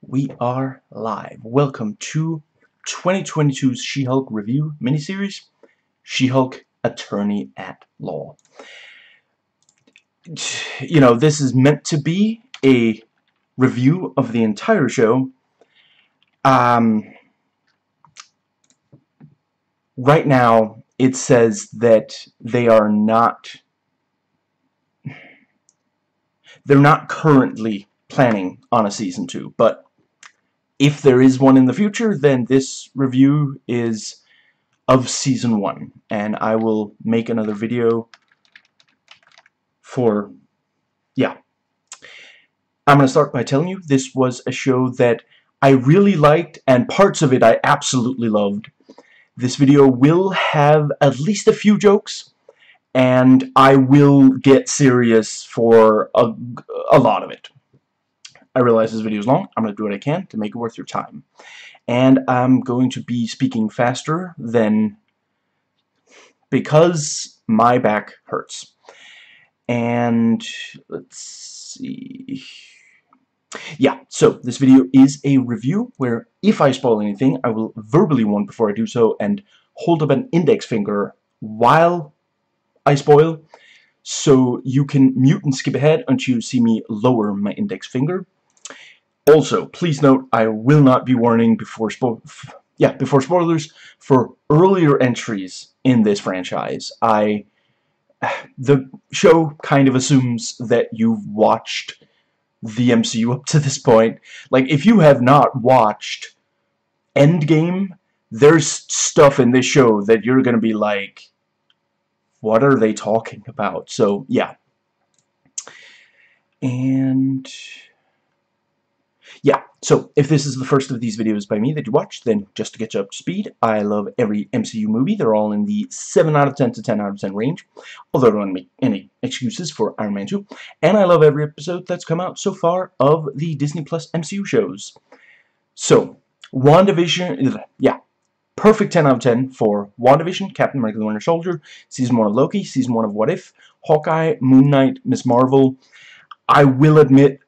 We are live. Welcome to 2022's She-Hulk review miniseries, She-Hulk Attorney at Law. You know, this is meant to be a review of the entire show. Um, right now, it says that they are not they're not currently planning on a season 2, but if there is one in the future, then this review is of season 1, and I will make another video for, yeah. I'm going to start by telling you this was a show that I really liked, and parts of it I absolutely loved. This video will have at least a few jokes, and I will get serious for a, a lot of it. I realize this video is long. I'm going to do what I can to make it worth your time. And I'm going to be speaking faster than because my back hurts. And let's see. Yeah, so this video is a review where if I spoil anything, I will verbally warn before I do so and hold up an index finger while I spoil. So you can mute and skip ahead until you see me lower my index finger. Also, please note I will not be warning before spo yeah, before spoilers for earlier entries in this franchise. I the show kind of assumes that you've watched the MCU up to this point. Like if you have not watched Endgame, there's stuff in this show that you're going to be like what are they talking about? So, yeah. And yeah, so if this is the first of these videos by me that you watch, then just to get you up to speed, I love every MCU movie. They're all in the 7 out of 10 to 10 out of 10 range, although I don't want to make any excuses for Iron Man 2. And I love every episode that's come out so far of the Disney Plus MCU shows. So, WandaVision, yeah, perfect 10 out of 10 for WandaVision, Captain America the Winter Soldier, Season 1 of Loki, Season 1 of What If, Hawkeye, Moon Knight, Miss Marvel. I will admit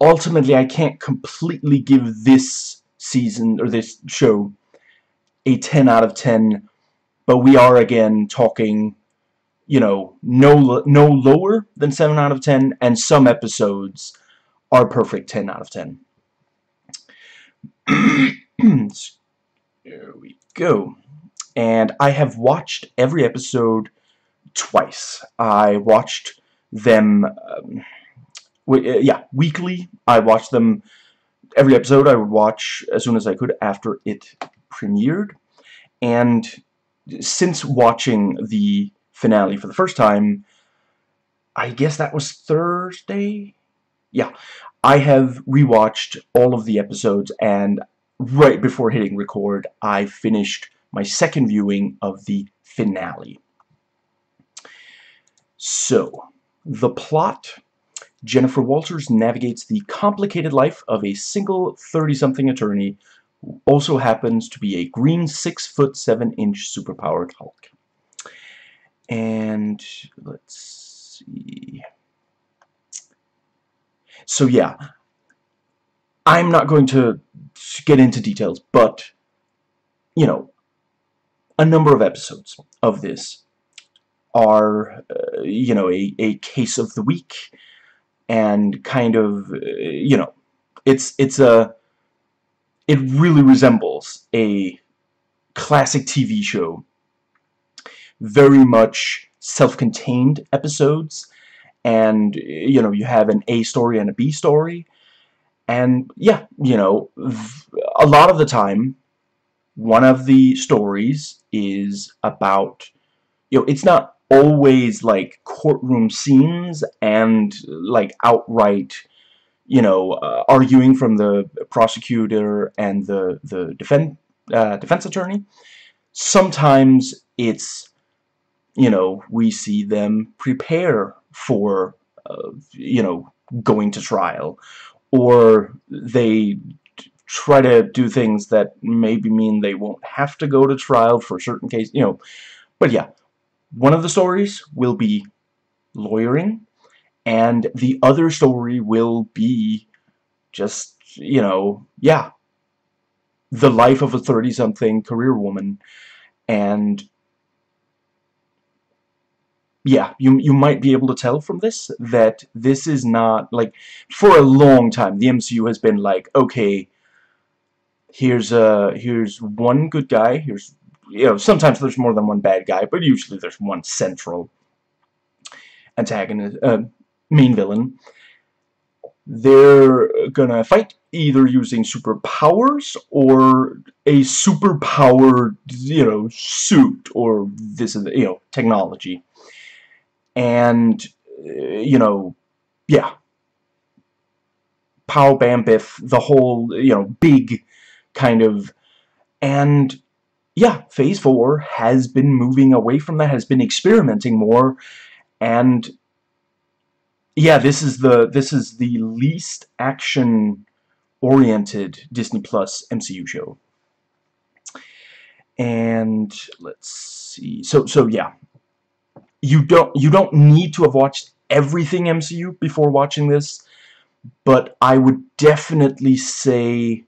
ultimately I can't completely give this season or this show a 10 out of 10 but we are again talking you know no no lower than 7 out of 10 and some episodes are perfect 10 out of 10 there we go and I have watched every episode twice I watched them um, uh, yeah, weekly. I watched them every episode I would watch as soon as I could after it premiered. And since watching the finale for the first time, I guess that was Thursday? Yeah, I have rewatched all of the episodes and right before hitting record, I finished my second viewing of the finale. So, the plot Jennifer Walters navigates the complicated life of a single 30-something attorney who also happens to be a green 6 foot 7 inch superpowered Hulk. And let's see. So yeah, I'm not going to get into details, but you know, a number of episodes of this are, uh, you know, a, a case of the week, and kind of, uh, you know, it's it's a it really resembles a classic TV show. Very much self-contained episodes, and you know you have an A story and a B story, and yeah, you know, a lot of the time, one of the stories is about, you know, it's not always like courtroom scenes and like outright you know uh, arguing from the prosecutor and the the defense uh, defense attorney. Sometimes it's you know we see them prepare for uh, you know going to trial or they try to do things that maybe mean they won't have to go to trial for certain cases you know. But yeah one of the stories will be lawyering, and the other story will be just, you know, yeah, the life of a 30-something career woman, and yeah, you you might be able to tell from this that this is not like for a long time the MCU has been like okay here's a here's one good guy here's you know sometimes there's more than one bad guy but usually there's one central antagonist uh, main villain. They're gonna fight either using superpowers or a superpowered you know suit or this is you know technology and uh, you know yeah. Pow bam biff the whole you know big kind of and yeah phase 4 has been moving away from that has been experimenting more and yeah this is the this is the least action oriented Disney Plus MCU show. And let's see so so yeah you don't you don't need to have watched everything MCU before watching this, but I would definitely say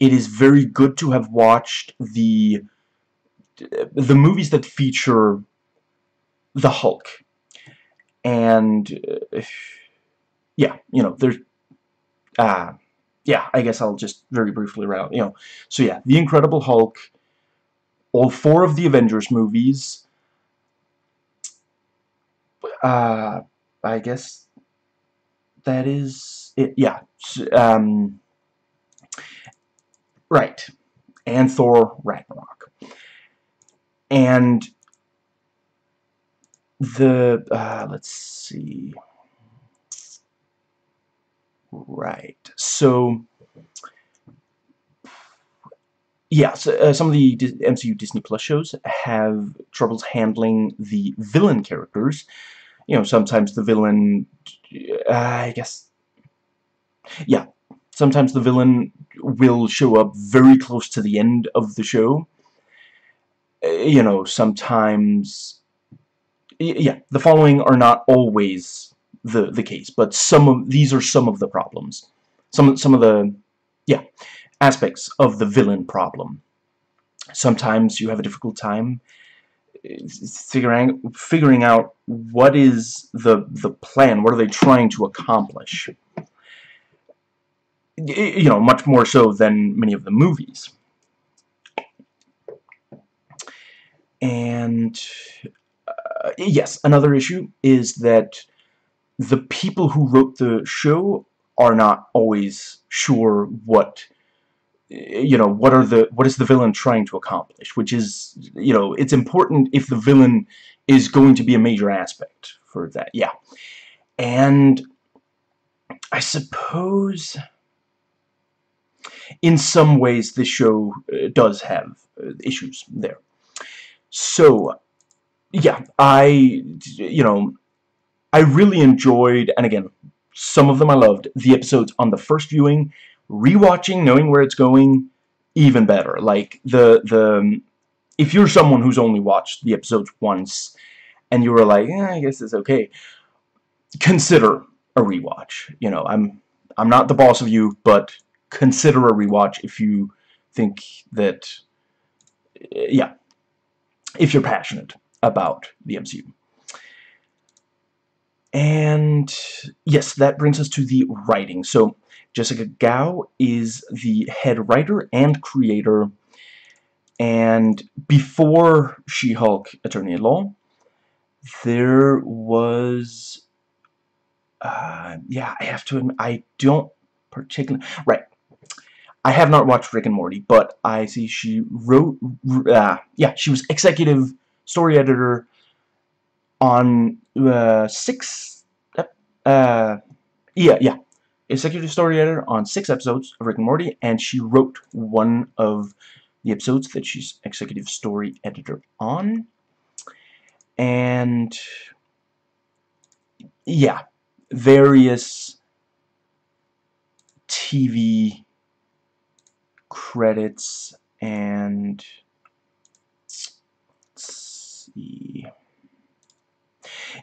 it is very good to have watched the the movies that feature the Hulk. And uh, yeah, you know, there's uh yeah, I guess I'll just very briefly around, you know. So yeah, The Incredible Hulk, all four of the Avengers movies, uh, I guess that is it. Yeah. Um, right. And Thor Ragnarok. And the, uh, let's see. Right. So, yeah, so, uh, some of the MCU Disney Plus shows have troubles handling the villain characters you know, sometimes the villain, uh, I guess, yeah, sometimes the villain will show up very close to the end of the show. Uh, you know, sometimes, yeah, the following are not always the the case, but some of these are some of the problems, some some of the, yeah, aspects of the villain problem. Sometimes you have a difficult time figuring figuring out what is the the plan what are they trying to accomplish. You know much more so than many of the movies. And uh, yes another issue is that the people who wrote the show are not always sure what you know what are the what is the villain trying to accomplish? Which is you know it's important if the villain is going to be a major aspect for that yeah. And I suppose in some ways this show uh, does have uh, issues there. So yeah I you know I really enjoyed and again some of them I loved the episodes on the first viewing rewatching, knowing where it's going, even better. Like, the, the, if you're someone who's only watched the episodes once, and you were like, eh, I guess it's okay, consider a rewatch. You know, I'm, I'm not the boss of you, but consider a rewatch if you think that, yeah, if you're passionate about the MCU. And yes, that brings us to the writing. So Jessica Gao is the head writer and creator, and before She-Hulk Attorney-at-Law, there was, uh, yeah, I have to admit, I don't particularly, right, I have not watched Rick and Morty, but I see she wrote, uh, yeah, she was executive story editor on uh, six, uh, yeah, yeah, executive story editor on six episodes of Rick and Morty, and she wrote one of the episodes that she's executive story editor on. And yeah, various TV credits and see.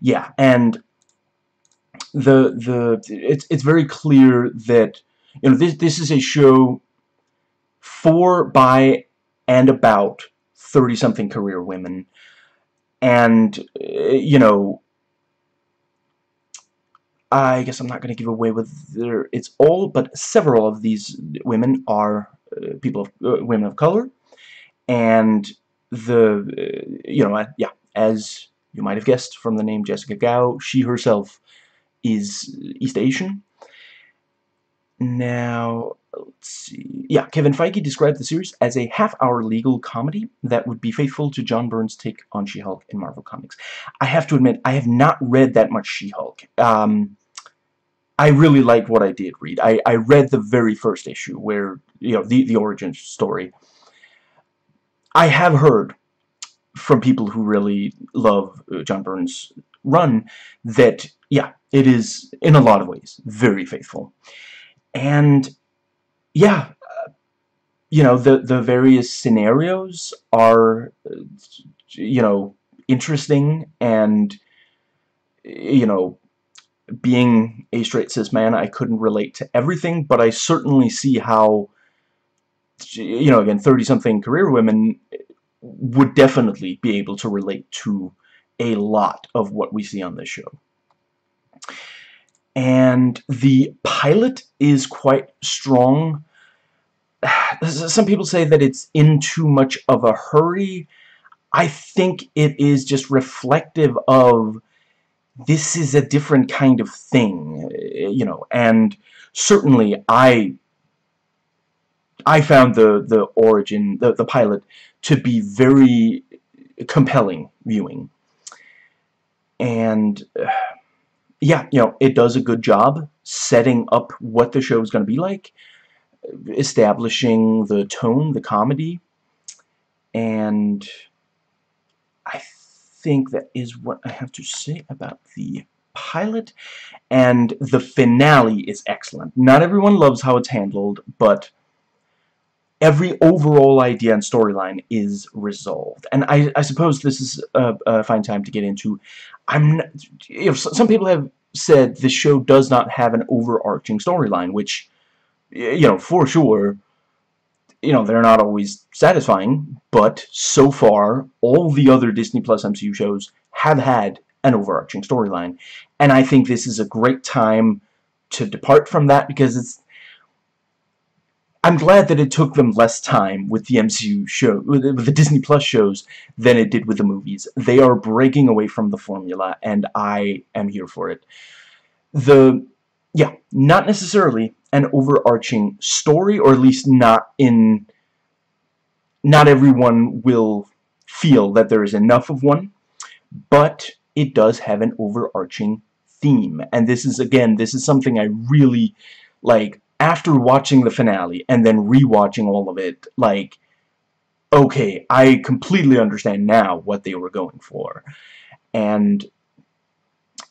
Yeah, and the the it's it's very clear that you know this this is a show for by and about 30 something career women. And you know I guess I'm not going to give away with their it's all but several of these women are uh, people of uh, women of color. And the uh, you know yeah as you might have guessed from the name Jessica Gao she herself is East Asian now let's see yeah Kevin Feige described the series as a half-hour legal comedy that would be faithful to John Byrne's take on She-Hulk in Marvel Comics I have to admit I have not read that much She-Hulk um, I really liked what I did read. I, I read the very first issue where, you know, the, the origin story. I have heard from people who really love uh, John Byrne's run that, yeah, it is, in a lot of ways, very faithful. And, yeah, uh, you know, the, the various scenarios are, you know, interesting and, you know, being a straight cis man, I couldn't relate to everything, but I certainly see how, you know, again, 30-something career women would definitely be able to relate to a lot of what we see on this show. And the pilot is quite strong. Some people say that it's in too much of a hurry. I think it is just reflective of this is a different kind of thing, you know, and certainly I I found the the origin the the pilot to be very compelling viewing. And uh, yeah, you know, it does a good job setting up what the show is going to be like, establishing the tone, the comedy, and I think that is what I have to say about the pilot. And the finale is excellent. Not everyone loves how it's handled, but every overall idea and storyline is resolved. And I, I suppose this is a, a, fine time to get into. I'm not, you know, some people have said the show does not have an overarching storyline, which, you know, for sure, you know, they're not always satisfying, but so far, all the other Disney Plus MCU shows have had an overarching storyline. And I think this is a great time to depart from that because it's I'm glad that it took them less time with the MCU show, with the Disney Plus shows, than it did with the movies. They are breaking away from the formula, and I am here for it. The, yeah, not necessarily an overarching story, or at least not in... Not everyone will feel that there is enough of one, but it does have an overarching theme. And this is, again, this is something I really, like, after watching the finale and then rewatching all of it, like, okay, I completely understand now what they were going for. And,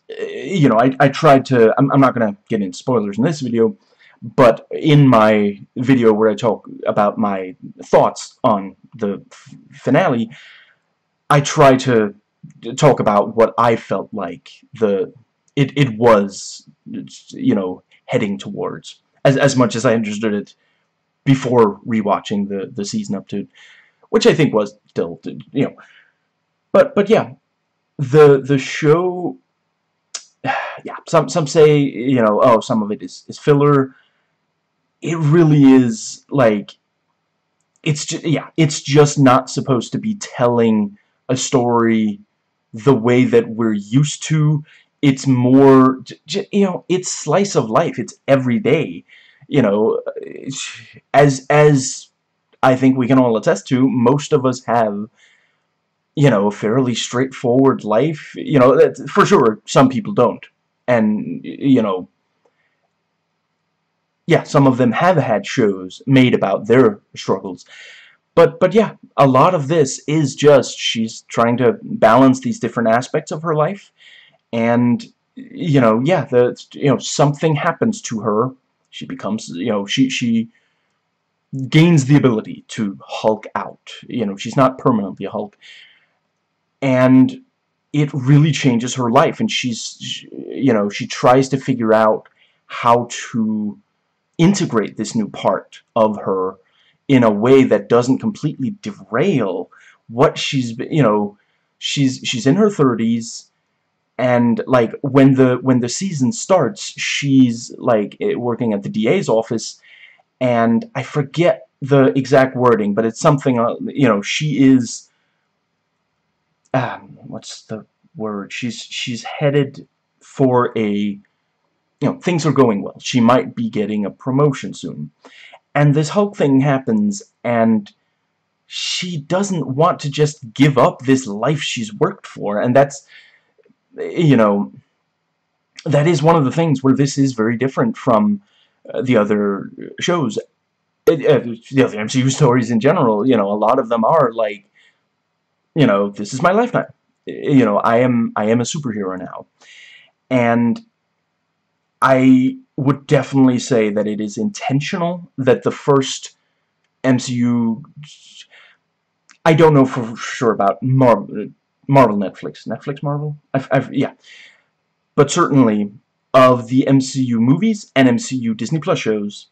eh, you know, I, I tried to, I'm, I'm not going to get into spoilers in this video, but in my video where I talk about my thoughts on the finale, I try to talk about what I felt like the it it was you know heading towards as as much as I understood it before rewatching the the season up to which I think was still you know. But but yeah the the show yeah some some say you know oh some of it is is filler. It really is like it's just yeah it's just not supposed to be telling a story the way that we're used to it's more you know it's slice of life it's everyday you know as as I think we can all attest to most of us have you know a fairly straightforward life you know for sure some people don't and you know yeah, some of them have had shows made about their struggles. But, but yeah, a lot of this is just she's trying to balance these different aspects of her life. And, you know, yeah, the, you know, something happens to her. She becomes, you know, she, she gains the ability to Hulk out. You know, she's not permanently a Hulk. And it really changes her life, and she's, you know, she tries to figure out how to integrate this new part of her in a way that doesn't completely derail what she's, you know, she's she's in her 30s and like when the when the season starts she's like eh, working at the DA's office and I forget the exact wording but it's something uh, you know she is um, what's the word? She's she's headed for a you know things are going well. She might be getting a promotion soon. And this whole thing happens and she doesn't want to just give up this life she's worked for and that's you know, that is one of the things where this is very different from uh, the other shows. uh, the other MCU stories in general, you know, a lot of them are like, you know, this is my lifetime. You know, I am I am a superhero now. And I would definitely say that it is intentional that the first MCU I don't know for sure about Marvel Marvel Netflix. Netflix Marvel? I've, I've, yeah. But certainly, of the MCU movies and MCU Disney Plus shows,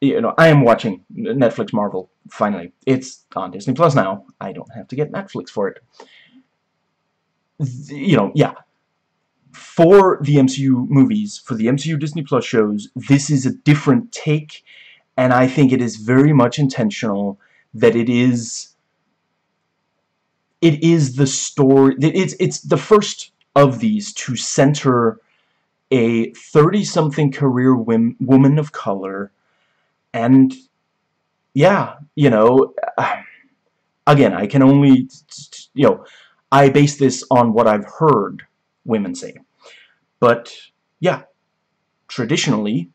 you know, I am watching Netflix Marvel, finally. It's on Disney Plus now. I don't have to get Netflix for it. You know, yeah. For the MCU movies, for the MCU Disney Plus shows, this is a different take, and I think it is very much intentional that it is it is the story it's it's the first of these to center a 30-something career woman of color and yeah you know again I can only you know I base this on what I've heard women say. But yeah traditionally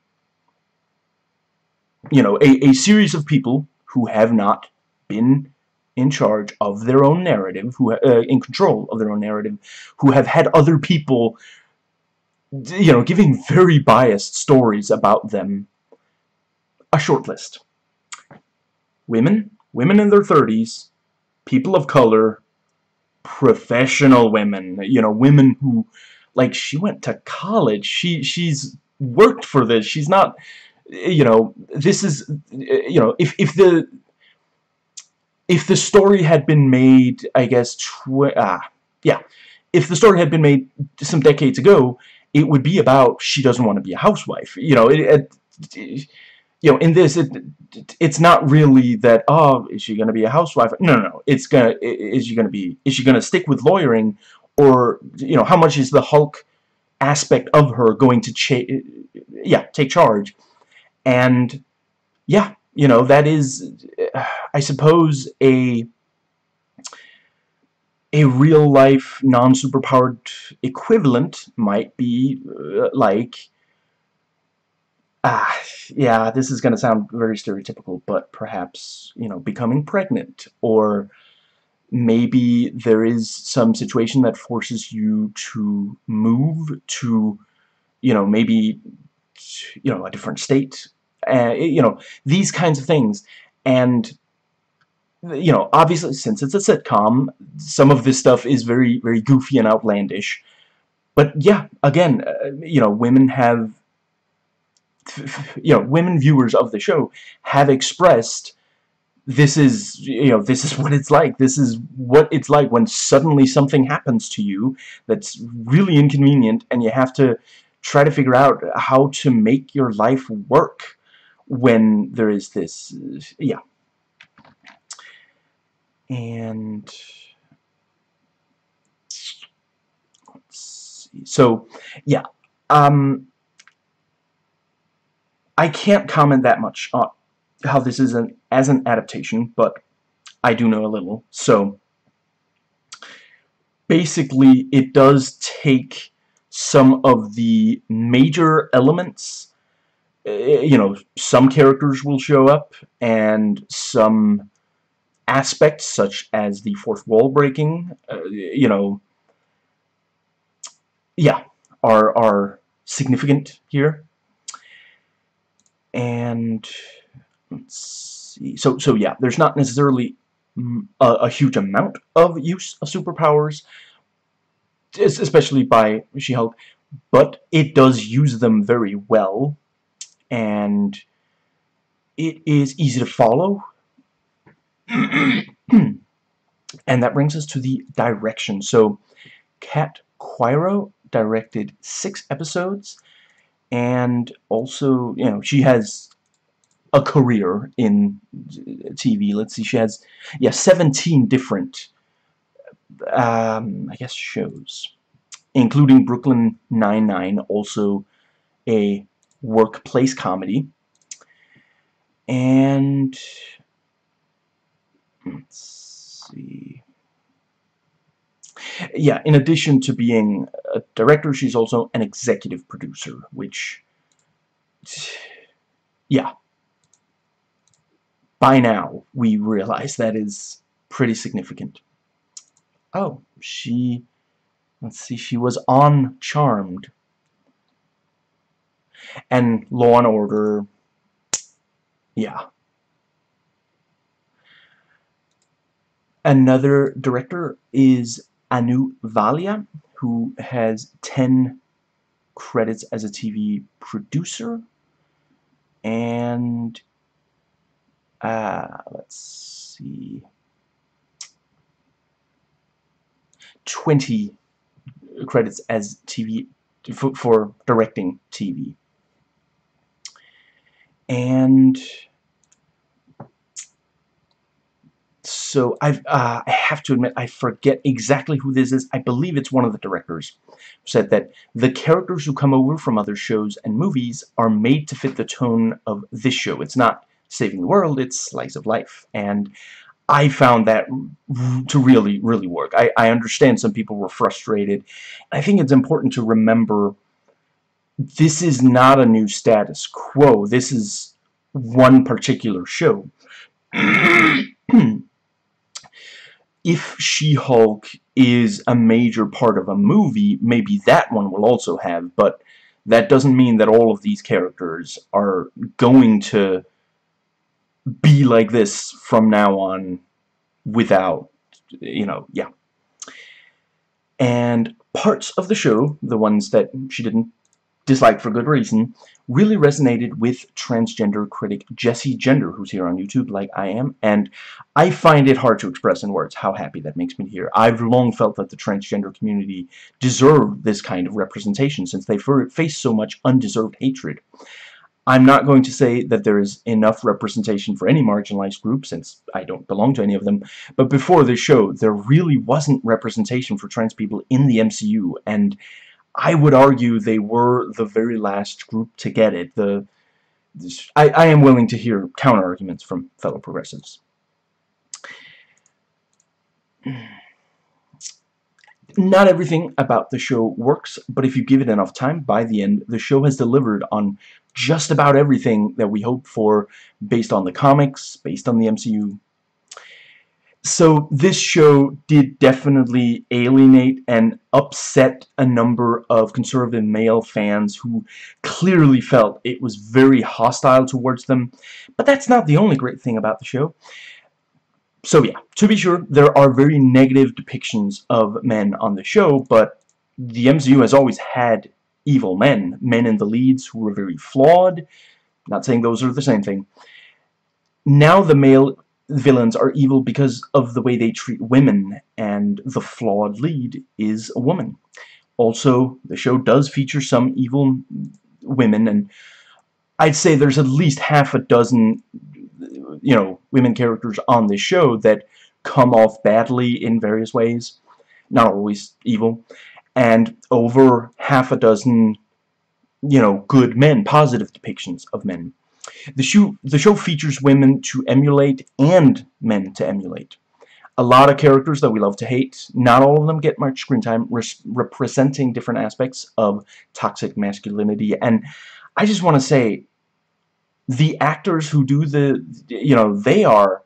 you know a, a series of people who have not been in charge of their own narrative, who uh, in control of their own narrative, who have had other people, you know, giving very biased stories about them. A short list. Women, women in their 30s, people of color, professional women, you know, women who, like, she went to college, she, she's worked for this, she's not, you know, this is, you know, if, if the if the story had been made, I guess, ah, yeah, if the story had been made some decades ago, it would be about she doesn't want to be a housewife. You know, it, it, you know, in this, it, it's not really that. Oh, is she going to be a housewife? No, no, no. It's gonna. Is she going to be? Is she going to stick with lawyering, or you know, how much is the Hulk aspect of her going to, cha yeah, take charge? And yeah, you know, that is, I suppose, a a real-life, non-superpowered equivalent might be uh, like, ah, yeah, this is going to sound very stereotypical, but perhaps, you know, becoming pregnant, or maybe there is some situation that forces you to move to, you know, maybe, you know, a different state uh, you know, these kinds of things. And, you know, obviously, since it's a sitcom, some of this stuff is very, very goofy and outlandish. But, yeah, again, uh, you know, women have, you know, women viewers of the show have expressed this is, you know, this is what it's like. This is what it's like when suddenly something happens to you that's really inconvenient and you have to try to figure out how to make your life work when there is this, yeah. And so, yeah, um, I can't comment that much on how this is an, as an adaptation, but I do know a little. So, basically, it does take some of the major elements you know, some characters will show up, and some aspects, such as the fourth wall breaking, uh, you know, yeah, are, are significant here. And, let's see, so, so yeah, there's not necessarily a, a huge amount of use of superpowers, especially by She-Hulk, but it does use them very well, and it is easy to follow. and that brings us to the direction. So, Kat Coiro directed six episodes, and also, you know, she has a career in TV. Let's see, she has, yeah, 17 different, um, I guess, shows, including Brooklyn Nine-Nine, also a workplace comedy. And, hmm, let's see, yeah, in addition to being a director, she's also an executive producer, which, yeah, by now we realize that is pretty significant. Oh, she, let's see, she was on Charmed. And Law and Order, yeah. Another director is Anu Valia, who has 10 credits as a TV producer. And, uh, let's see, 20 credits as TV, for, for directing TV. And so I've, uh, I have to admit, I forget exactly who this is. I believe it's one of the directors who said that the characters who come over from other shows and movies are made to fit the tone of this show. It's not saving the world, it's slice of life. And I found that to really, really work. I, I understand some people were frustrated. I think it's important to remember this is not a new status quo. This is one particular show. if She-Hulk is a major part of a movie, maybe that one will also have, but that doesn't mean that all of these characters are going to be like this from now on without, you know, yeah. And parts of the show, the ones that she didn't dislike for good reason, really resonated with transgender critic Jessie Gender, who's here on YouTube like I am, and I find it hard to express in words how happy that makes me hear. I've long felt that the transgender community deserve this kind of representation since they face so much undeserved hatred. I'm not going to say that there is enough representation for any marginalized group, since I don't belong to any of them, but before this show, there really wasn't representation for trans people in the MCU, and I would argue they were the very last group to get it. The I, I am willing to hear counter-arguments from fellow progressives. Not everything about the show works, but if you give it enough time, by the end, the show has delivered on just about everything that we hoped for based on the comics, based on the MCU, so this show did definitely alienate and upset a number of conservative male fans who clearly felt it was very hostile towards them. But that's not the only great thing about the show. So yeah, to be sure, there are very negative depictions of men on the show, but the MCU has always had evil men. Men in the leads who were very flawed. Not saying those are the same thing. Now the male villains are evil because of the way they treat women, and the flawed lead is a woman. Also, the show does feature some evil women, and I'd say there's at least half a dozen, you know, women characters on this show that come off badly in various ways, not always evil, and over half a dozen, you know, good men, positive depictions of men. The show, the show features women to emulate and men to emulate. A lot of characters that we love to hate, not all of them get much screen time, representing different aspects of toxic masculinity. And I just want to say, the actors who do the, you know, they are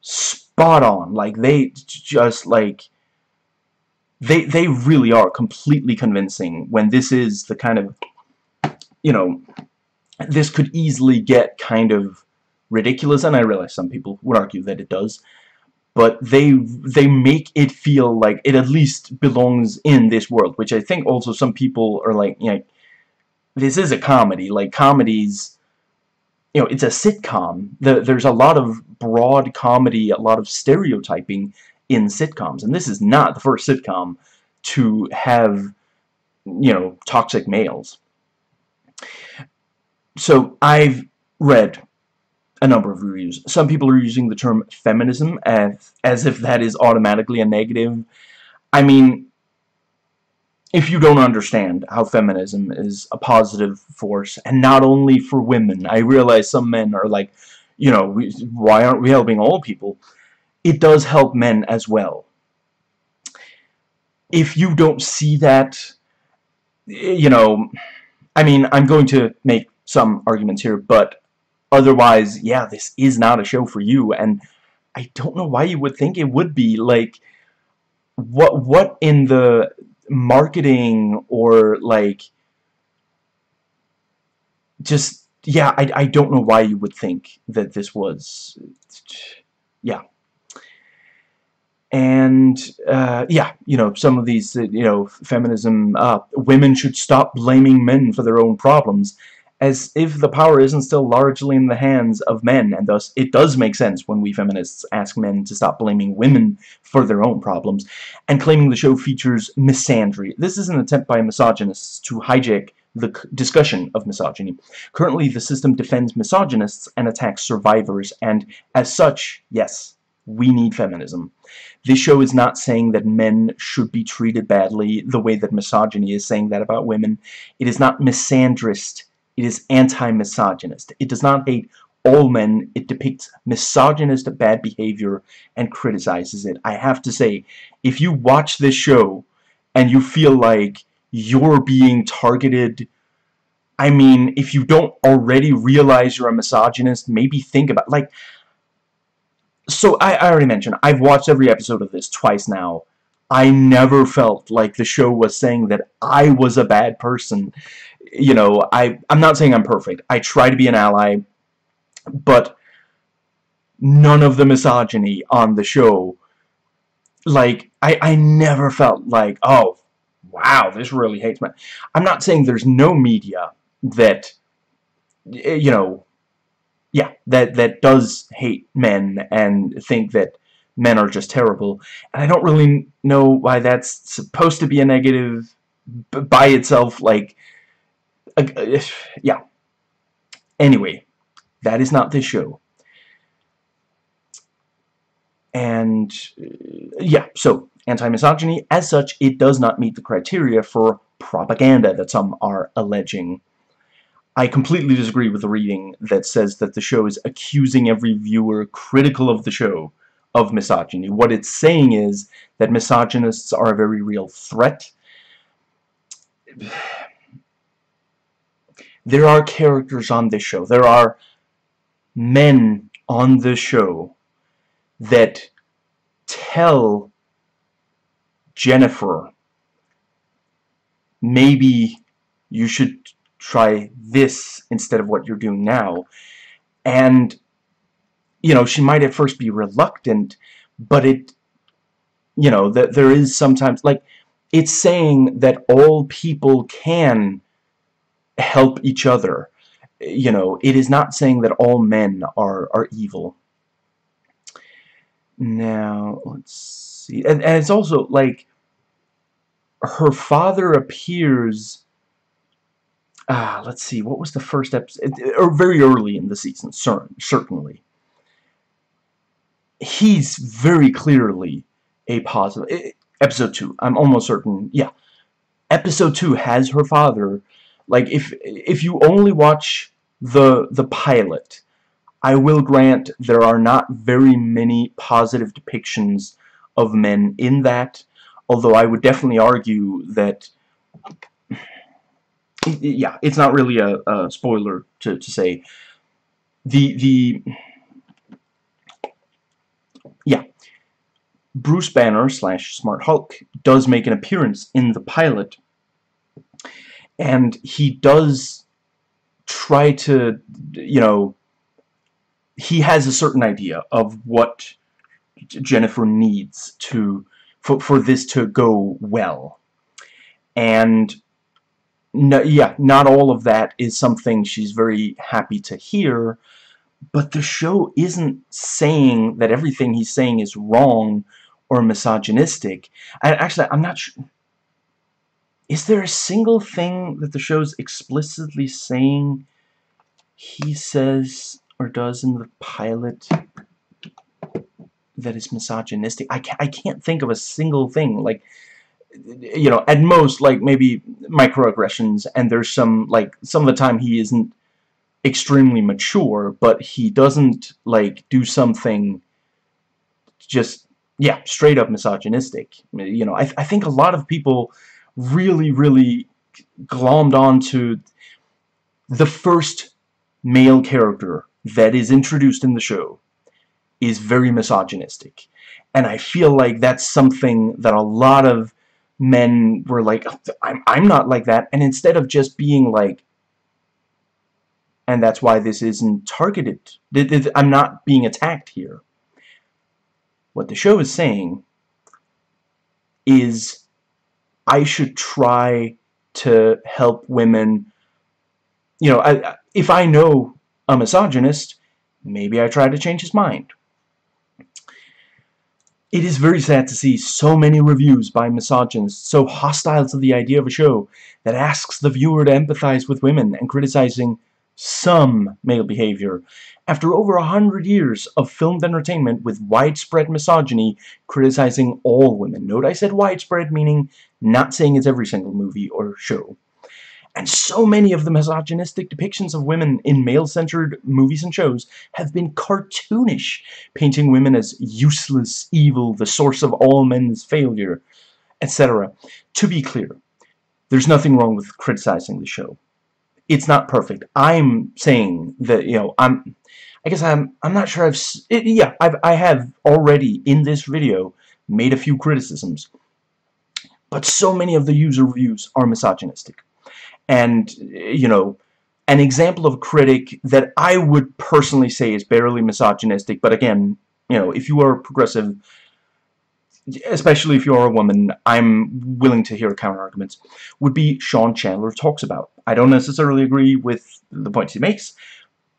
spot on. Like, they just, like, they, they really are completely convincing when this is the kind of, you know, this could easily get kind of ridiculous, and I realize some people would argue that it does, but they they make it feel like it at least belongs in this world, which I think also some people are like, you know, this is a comedy. Like comedies, you know, it's a sitcom. The, there's a lot of broad comedy, a lot of stereotyping in sitcoms, and this is not the first sitcom to have, you know, toxic males. So I've read a number of reviews. Some people are using the term feminism as, as if that is automatically a negative. I mean, if you don't understand how feminism is a positive force, and not only for women, I realize some men are like, you know, why aren't we helping all people? It does help men as well. If you don't see that, you know, I mean, I'm going to make some arguments here, but Otherwise, yeah, this is not a show for you, and I don't know why you would think it would be. Like, what what in the marketing or like just yeah, I I don't know why you would think that this was yeah. And, uh, yeah, you know, some of these, you know, feminism, uh, women should stop blaming men for their own problems as if the power isn't still largely in the hands of men, and thus it does make sense when we feminists ask men to stop blaming women for their own problems, and claiming the show features misandry. This is an attempt by misogynists to hijack the discussion of misogyny. Currently, the system defends misogynists and attacks survivors, and as such, yes, we need feminism. This show is not saying that men should be treated badly the way that misogyny is saying that about women. It is not misandrist it is anti-misogynist. It does not hate all men. It depicts misogynist bad behavior and criticizes it. I have to say, if you watch this show and you feel like you're being targeted, I mean, if you don't already realize you're a misogynist, maybe think about, like, so I, I already mentioned, I've watched every episode of this twice now. I never felt like the show was saying that I was a bad person you know, I, I'm not saying I'm perfect. I try to be an ally, but none of the misogyny on the show, like, I, I never felt like, oh, wow, this really hates men. I'm not saying there's no media that, eh, you know, yeah, that, that does hate men and think that men are just terrible. And I don't really know why that's supposed to be a negative by itself. Like, uh, yeah. Anyway, that is not this show. And, uh, yeah, so, anti-misogyny, as such, it does not meet the criteria for propaganda that some are alleging. I completely disagree with the reading that says that the show is accusing every viewer critical of the show of misogyny. What it's saying is that misogynists are a very real threat there are characters on this show. There are men on this show that tell Jennifer maybe you should try this instead of what you're doing now. And, you know, she might at first be reluctant, but it, you know, that there is sometimes, like, it's saying that all people can help each other. You know, it is not saying that all men are, are evil. Now, let's see. And, and it's also, like, her father appears... Ah, let's see, what was the first episode? Or very early in the season, certainly. He's very clearly a positive... Episode 2, I'm almost certain, yeah. Episode 2 has her father like if if you only watch the the pilot, I will grant there are not very many positive depictions of men in that, although I would definitely argue that yeah, it's not really a, a spoiler to, to say. The the yeah. Bruce Banner slash Smart Hulk does make an appearance in the pilot and he does try to, you know, he has a certain idea of what Jennifer needs to for, for this to go well. And no, yeah, not all of that is something she's very happy to hear, but the show isn't saying that everything he's saying is wrong or misogynistic. I, actually, I'm not sure. Is there a single thing that the show's explicitly saying he says or does in the pilot that is misogynistic? I can't, I can't think of a single thing. Like, you know, at most, like, maybe microaggressions, and there's some, like, some of the time he isn't extremely mature, but he doesn't, like, do something just, yeah, straight up misogynistic. You know, I, I think a lot of people really, really glommed onto the first male character that is introduced in the show is very misogynistic. And I feel like that's something that a lot of men were like, I'm, I'm not like that. And instead of just being like, and that's why this isn't targeted. I'm not being attacked here. What the show is saying is I should try to help women. You know, I, if I know a misogynist, maybe I try to change his mind. It is very sad to see so many reviews by misogynists so hostile to the idea of a show that asks the viewer to empathize with women and criticizing some male behavior after over a hundred years of filmed entertainment with widespread misogyny criticizing all women. Note I said widespread, meaning not saying it's every single movie or show. And so many of the misogynistic depictions of women in male-centered movies and shows have been cartoonish, painting women as useless, evil, the source of all men's failure, etc. To be clear, there's nothing wrong with criticizing the show. It's not perfect. I'm saying that, you know, I'm... I guess I'm I'm not sure I've it, yeah I've I have already in this video made a few criticisms but so many of the user reviews are misogynistic and you know an example of a critic that I would personally say is barely misogynistic but again you know if you are progressive especially if you're a woman I'm willing to hear counter arguments would be Sean Chandler talks about I don't necessarily agree with the points he makes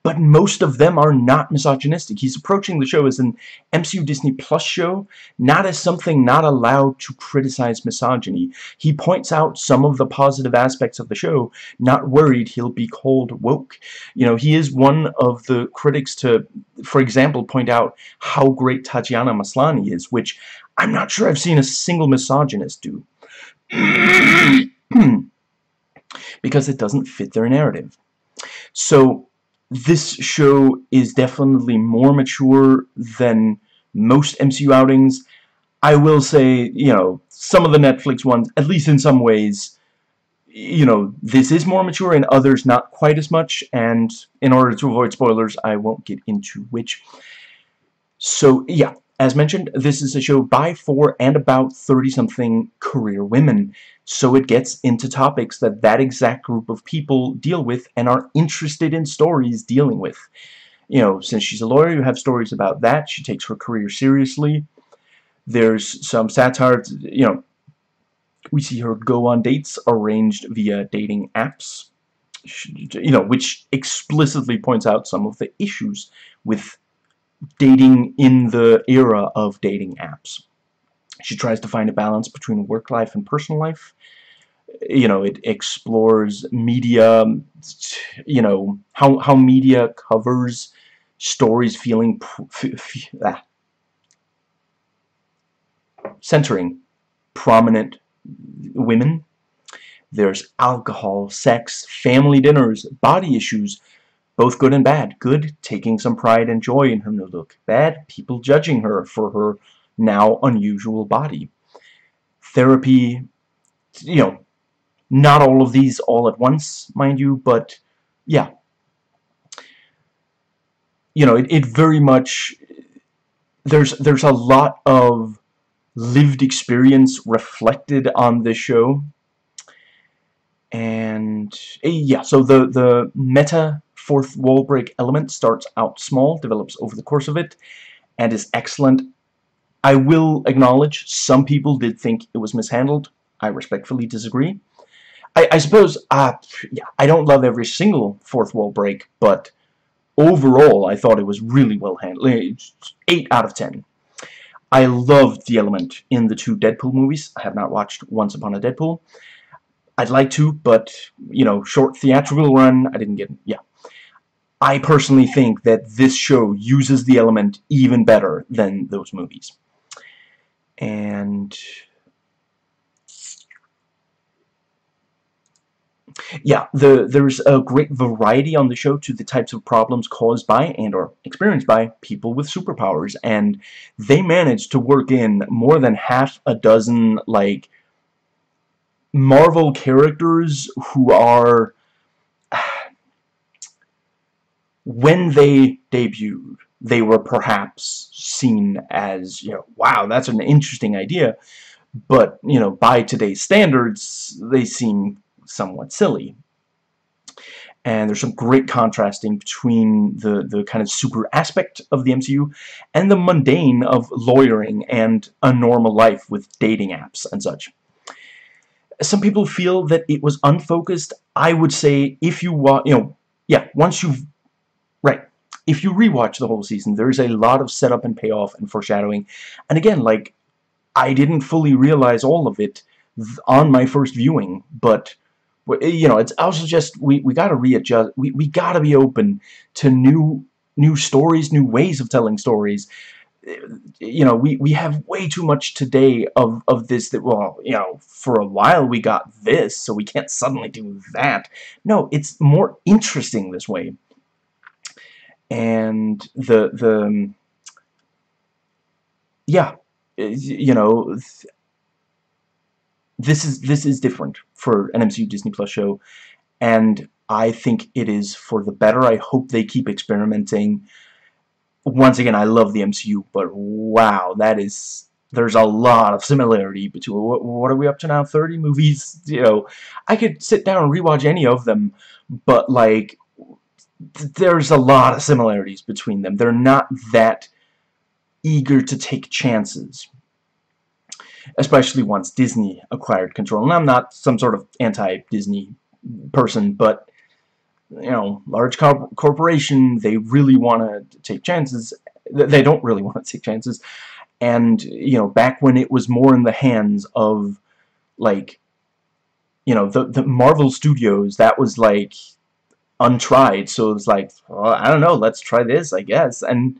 but most of them are not misogynistic. He's approaching the show as an MCU Disney Plus show, not as something not allowed to criticize misogyny. He points out some of the positive aspects of the show, not worried he'll be called woke. You know, he is one of the critics to, for example, point out how great Tatiana Maslany is, which I'm not sure I've seen a single misogynist do. because it doesn't fit their narrative. So, this show is definitely more mature than most MCU outings. I will say, you know, some of the Netflix ones, at least in some ways, you know, this is more mature and others not quite as much, and in order to avoid spoilers, I won't get into which. So, yeah, as mentioned, this is a show by, for, and about 30-something career women so it gets into topics that that exact group of people deal with and are interested in stories dealing with. You know, since she's a lawyer, you have stories about that. She takes her career seriously. There's some satire, you know, we see her go on dates arranged via dating apps, you know, which explicitly points out some of the issues with dating in the era of dating apps. She tries to find a balance between work life and personal life. You know, it explores media, you know, how, how media covers stories feeling, ah, centering prominent women. There's alcohol, sex, family dinners, body issues, both good and bad. Good, taking some pride and joy in her new look. Bad, people judging her for her now unusual body. Therapy, you know, not all of these all at once, mind you, but yeah. You know, it, it very much, there's, there's a lot of lived experience reflected on this show. And, eh, yeah, so the, the meta fourth wall break element starts out small, develops over the course of it, and is excellent I will acknowledge some people did think it was mishandled. I respectfully disagree. I, I suppose, uh, yeah, I don't love every single fourth wall break, but overall, I thought it was really well handled. 8 out of 10. I loved the element in the two Deadpool movies. I have not watched Once Upon a Deadpool. I'd like to, but, you know, short theatrical run, I didn't get, yeah. I personally think that this show uses the element even better than those movies. And yeah, the, there's a great variety on the show to the types of problems caused by and or experienced by people with superpowers, and they managed to work in more than half a dozen, like, Marvel characters who are, when they debuted, they were perhaps seen as, you know, wow, that's an interesting idea, but, you know, by today's standards, they seem somewhat silly. And there's some great contrasting between the, the kind of super aspect of the MCU and the mundane of lawyering and a normal life with dating apps and such. Some people feel that it was unfocused. I would say if you watch, you know, yeah, once you've, if you rewatch the whole season, there's a lot of setup and payoff and foreshadowing. And again, like, I didn't fully realize all of it on my first viewing, but eh, you know, it's also just we we got to readjust. We we got to be open to new new stories, new ways of telling stories. Eh, you know, we we have way too much today of of this that well, you know, for a while we got this, so we can't suddenly do that. No, it's more interesting this way. And the the um, yeah, you know, this is this is different for an MCU Disney Plus show, and I think it is for the better. I hope they keep experimenting. Once again, I love the MCU, but wow, that is there's a lot of similarity between what, what are we up to now? 30 movies, you know. I could sit down and rewatch any of them, but like there's a lot of similarities between them. They're not that eager to take chances especially once Disney acquired control. And I'm not some sort of anti-Disney person, but you know, large corporation, they really want to take chances. They don't really want to take chances. And, you know, back when it was more in the hands of, like, you know, the, the Marvel Studios, that was, like, untried. So it was like, well, I don't know, let's try this, I guess. And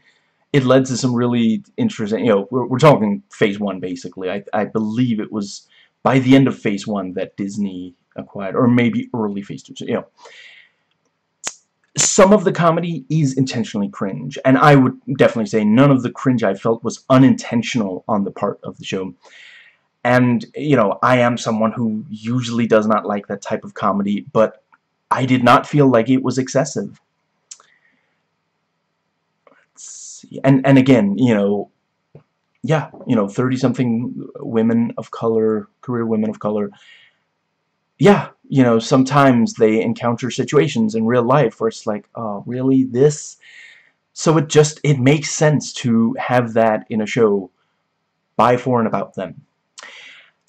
it led to some really interesting, you know, we're, we're talking phase one basically. I, I believe it was by the end of phase one that Disney acquired, or maybe early phase two, so, you know. Some of the comedy is intentionally cringe, and I would definitely say none of the cringe I felt was unintentional on the part of the show. And, you know, I am someone who usually does not like that type of comedy, but I did not feel like it was excessive. and and again you know yeah you know 30 something women of color career women of color yeah you know sometimes they encounter situations in real life where it's like oh really this? So it just it makes sense to have that in a show by for and about them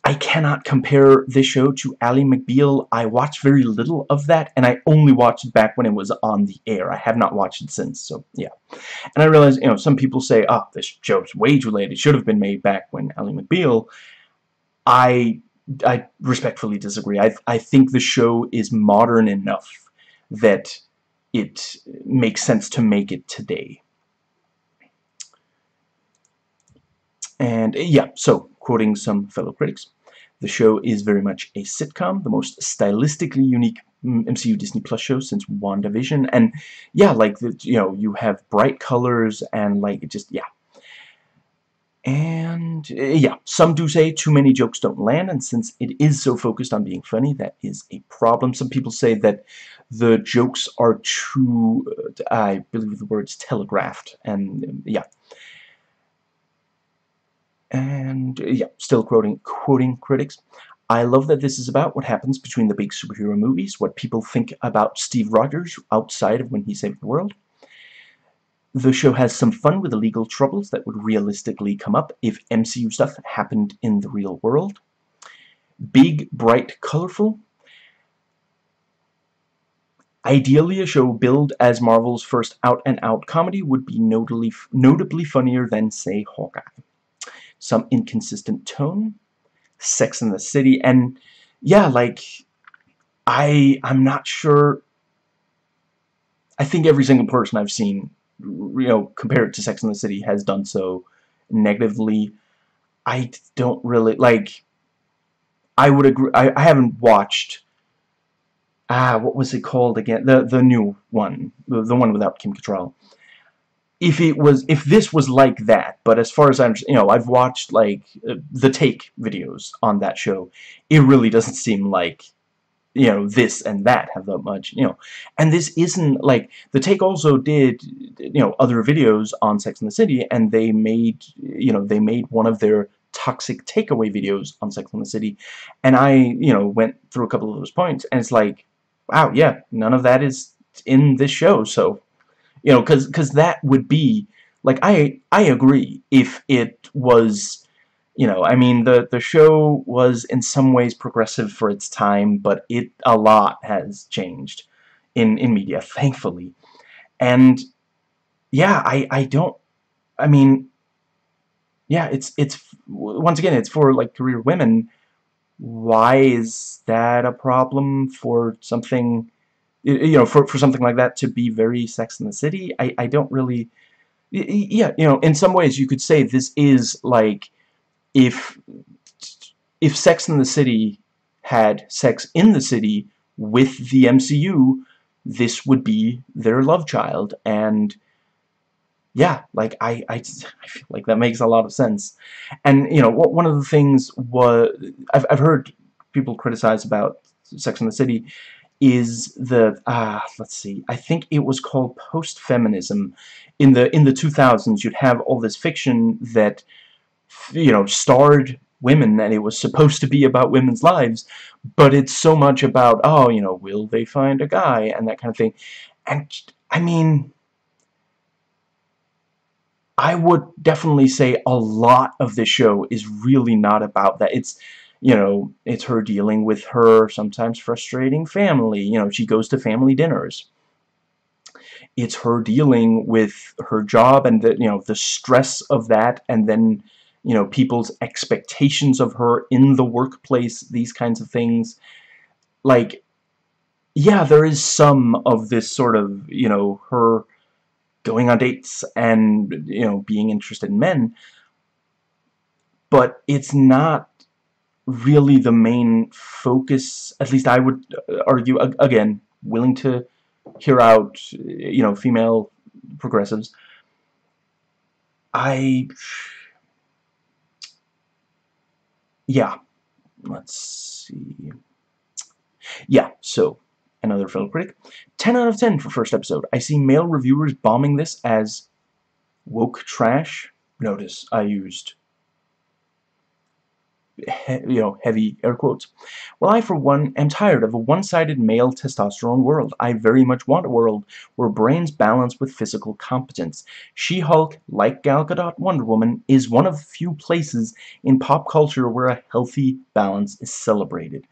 I cannot compare this show to Ally McBeal. I watched very little of that, and I only watched back when it was on the air. I have not watched it since, so yeah. And I realize, you know, some people say, oh, this show's late. It should have been made back when Ally McBeal. I, I respectfully disagree. I, I think the show is modern enough that it makes sense to make it today. And yeah, so quoting some fellow critics. The show is very much a sitcom, the most stylistically unique MCU Disney Plus show since WandaVision. And yeah, like, the, you know, you have bright colors and, like, just, yeah. And, uh, yeah, some do say too many jokes don't land, and since it is so focused on being funny, that is a problem. Some people say that the jokes are too, uh, I believe the word's telegraphed, and, yeah. And yeah, still quoting quoting critics. I love that this is about what happens between the big superhero movies, what people think about Steve Rogers outside of when he saved the world. the show has some fun with the legal troubles that would realistically come up if MCU stuff happened in the real world. Big, bright, colorful. Ideally, a show billed as Marvel's first out-and-out -out comedy would be notably, notably funnier than, say, Hawkeye. Some inconsistent tone, Sex in the City, and yeah, like, I, I'm not sure I think every single person I've seen, you know, compared to Sex in the City has done so negatively. I don't really, like, I would agree, I, I haven't watched, ah, what was it called again? The, the new one, the, the one without Kim Cattrall. If it was, if this was like that, but as far as I'm, you know, I've watched, like, uh, the take videos on that show, it really doesn't seem like you know this and that have that much you know. And this isn't like the take also did you know other videos on Sex and the City and they made you know they made one of their toxic takeaway videos on Sex and the City. And I you know went through a couple of those points and it's like wow yeah none of that is in this show so you know cuz cuz that would be like I I agree if it was you know, I mean, the, the show was in some ways progressive for its time, but it, a lot has changed in, in media, thankfully. And, yeah, I, I don't, I mean, yeah, it's, it's, once again, it's for, like, career women. Why is that a problem for something, you know, for, for something like that to be very Sex in the City? I, I don't really, yeah, you know, in some ways you could say this is, like, if if Sex in the City had Sex in the City with the MCU, this would be their love child, and yeah, like I, I, I feel like that makes a lot of sense. And you know, one of the things was I've I've heard people criticize about Sex in the City is the ah let's see I think it was called post-feminism in the in the 2000s you'd have all this fiction that you know, starred women and it was supposed to be about women's lives, but it's so much about, oh, you know, will they find a guy and that kind of thing. And, I mean, I would definitely say a lot of this show is really not about that. It's, you know, it's her dealing with her sometimes frustrating family. You know, she goes to family dinners. It's her dealing with her job and the, you know, the stress of that and then you know, people's expectations of her in the workplace, these kinds of things. Like, yeah, there is some of this sort of, you know, her going on dates and, you know, being interested in men, but it's not really the main focus, at least I would uh, argue, again, willing to hear out, you know, female progressives. I yeah, let's see. Yeah, so, another fellow critic. 10 out of 10 for first episode. I see male reviewers bombing this as woke trash. Notice I used you know, heavy air quotes. Well, I, for one, am tired of a one-sided male testosterone world. I very much want a world where brains balance with physical competence. She-Hulk, like Gal Gadot Wonder Woman, is one of few places in pop culture where a healthy balance is celebrated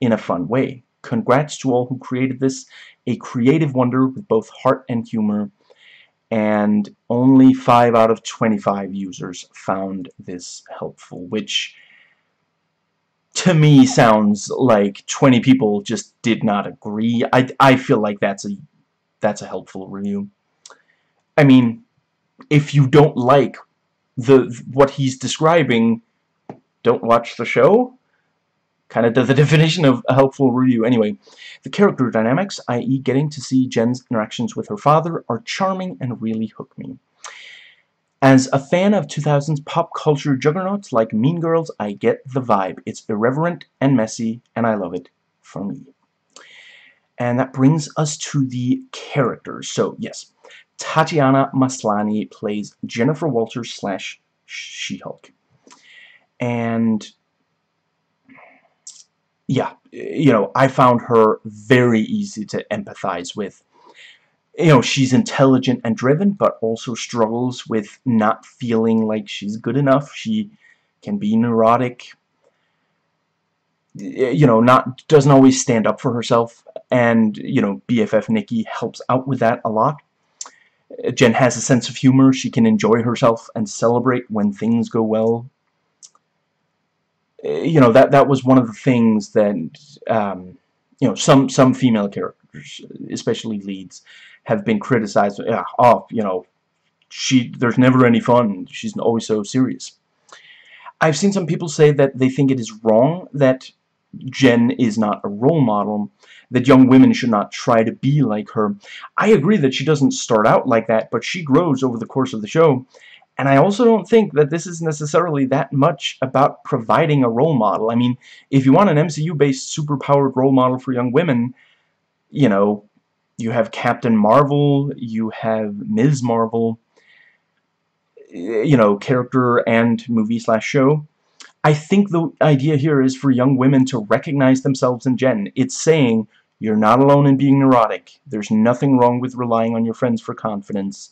in a fun way. Congrats to all who created this, a creative wonder with both heart and humor, and only 5 out of 25 users found this helpful, which to me sounds like 20 people just did not agree. I, I feel like that's a that's a helpful review. I mean, if you don't like the what he's describing, don't watch the show. Kind of the, the definition of a helpful review. Anyway, the character dynamics, i.e. getting to see Jen's interactions with her father, are charming and really hook me. As a fan of 2000s pop culture juggernauts like Mean Girls, I get the vibe. It's irreverent and messy, and I love it for me. And that brings us to the characters. So, yes, Tatiana Maslany plays Jennifer Walters slash She-Hulk. And, yeah, you know, I found her very easy to empathize with. You know, she's intelligent and driven, but also struggles with not feeling like she's good enough. She can be neurotic, you know, not doesn't always stand up for herself, and you know, BFF Nikki helps out with that a lot. Jen has a sense of humor. She can enjoy herself and celebrate when things go well. You know, that that was one of the things that um, you know some some female characters, especially leads, have been criticized. Yeah, oh, you know, she there's never any fun. She's always so serious. I've seen some people say that they think it is wrong that Jen is not a role model, that young women should not try to be like her. I agree that she doesn't start out like that, but she grows over the course of the show. And I also don't think that this is necessarily that much about providing a role model. I mean, if you want an MCU-based superpowered role model for young women, you know, you have Captain Marvel, you have Ms. Marvel, eh, you know, character and movie slash show. I think the idea here is for young women to recognize themselves in Jen. It's saying, you're not alone in being neurotic. There's nothing wrong with relying on your friends for confidence.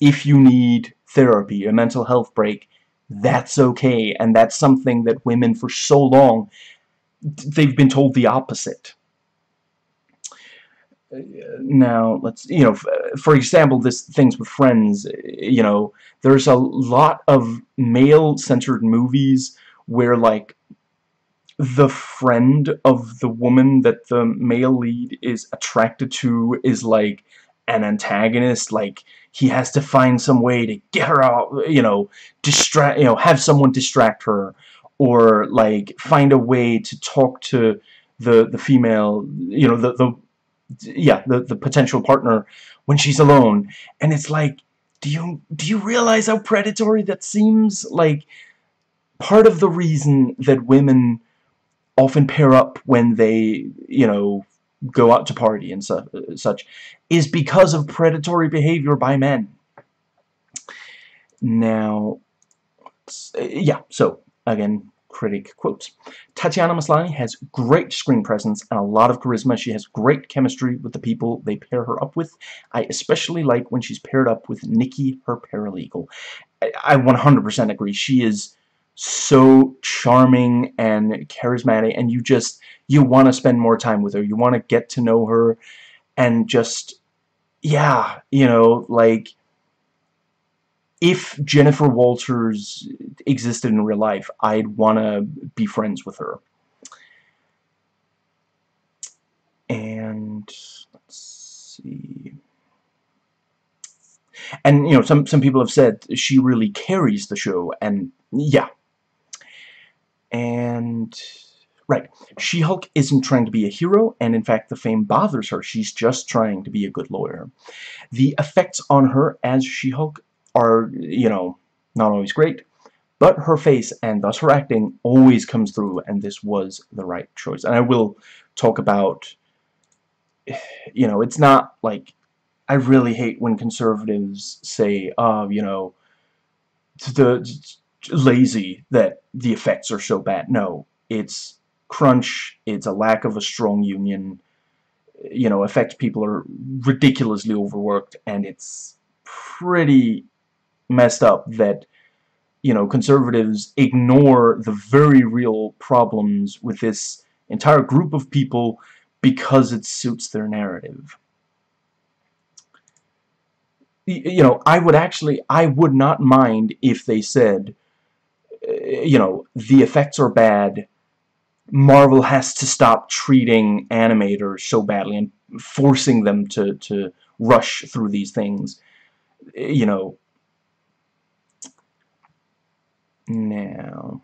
If you need therapy, a mental health break, that's okay. And that's something that women for so long, they've been told the opposite. Now, let's, you know, for example, this things with friends, you know, there's a lot of male-centered movies where, like, the friend of the woman that the male lead is attracted to is, like, an antagonist, like, he has to find some way to get her out, you know, distract, you know, have someone distract her, or, like, find a way to talk to the, the female, you know, the, the, yeah, the, the potential partner when she's alone, and it's like, do you do you realize how predatory that seems? Like part of the reason that women often pair up when they, you know, go out to party and su such is because of predatory behavior by men. Now, yeah, so again, critic quotes. Tatiana Maslany has great screen presence and a lot of charisma. She has great chemistry with the people they pair her up with. I especially like when she's paired up with Nikki, her paralegal. I 100% agree. She is so charming and charismatic and you just, you want to spend more time with her. You want to get to know her and just, yeah, you know, like if Jennifer Walters existed in real life, I'd want to be friends with her. And let's see. And you know, some some people have said she really carries the show, and yeah. And right, She-Hulk isn't trying to be a hero, and in fact, the fame bothers her. She's just trying to be a good lawyer. The effects on her as She-Hulk are, you know, not always great, but her face and thus her acting always comes through, and this was the right choice. And I will talk about, you know, it's not like, I really hate when conservatives say, oh, you know, the lazy that the effects are so bad. No, it's crunch, it's a lack of a strong union, you know, effect people are ridiculously overworked, and it's pretty messed up that you know conservatives ignore the very real problems with this entire group of people because it suits their narrative. You know I would actually I would not mind if they said uh, you know the effects are bad Marvel has to stop treating animators so badly and forcing them to to rush through these things. You know now,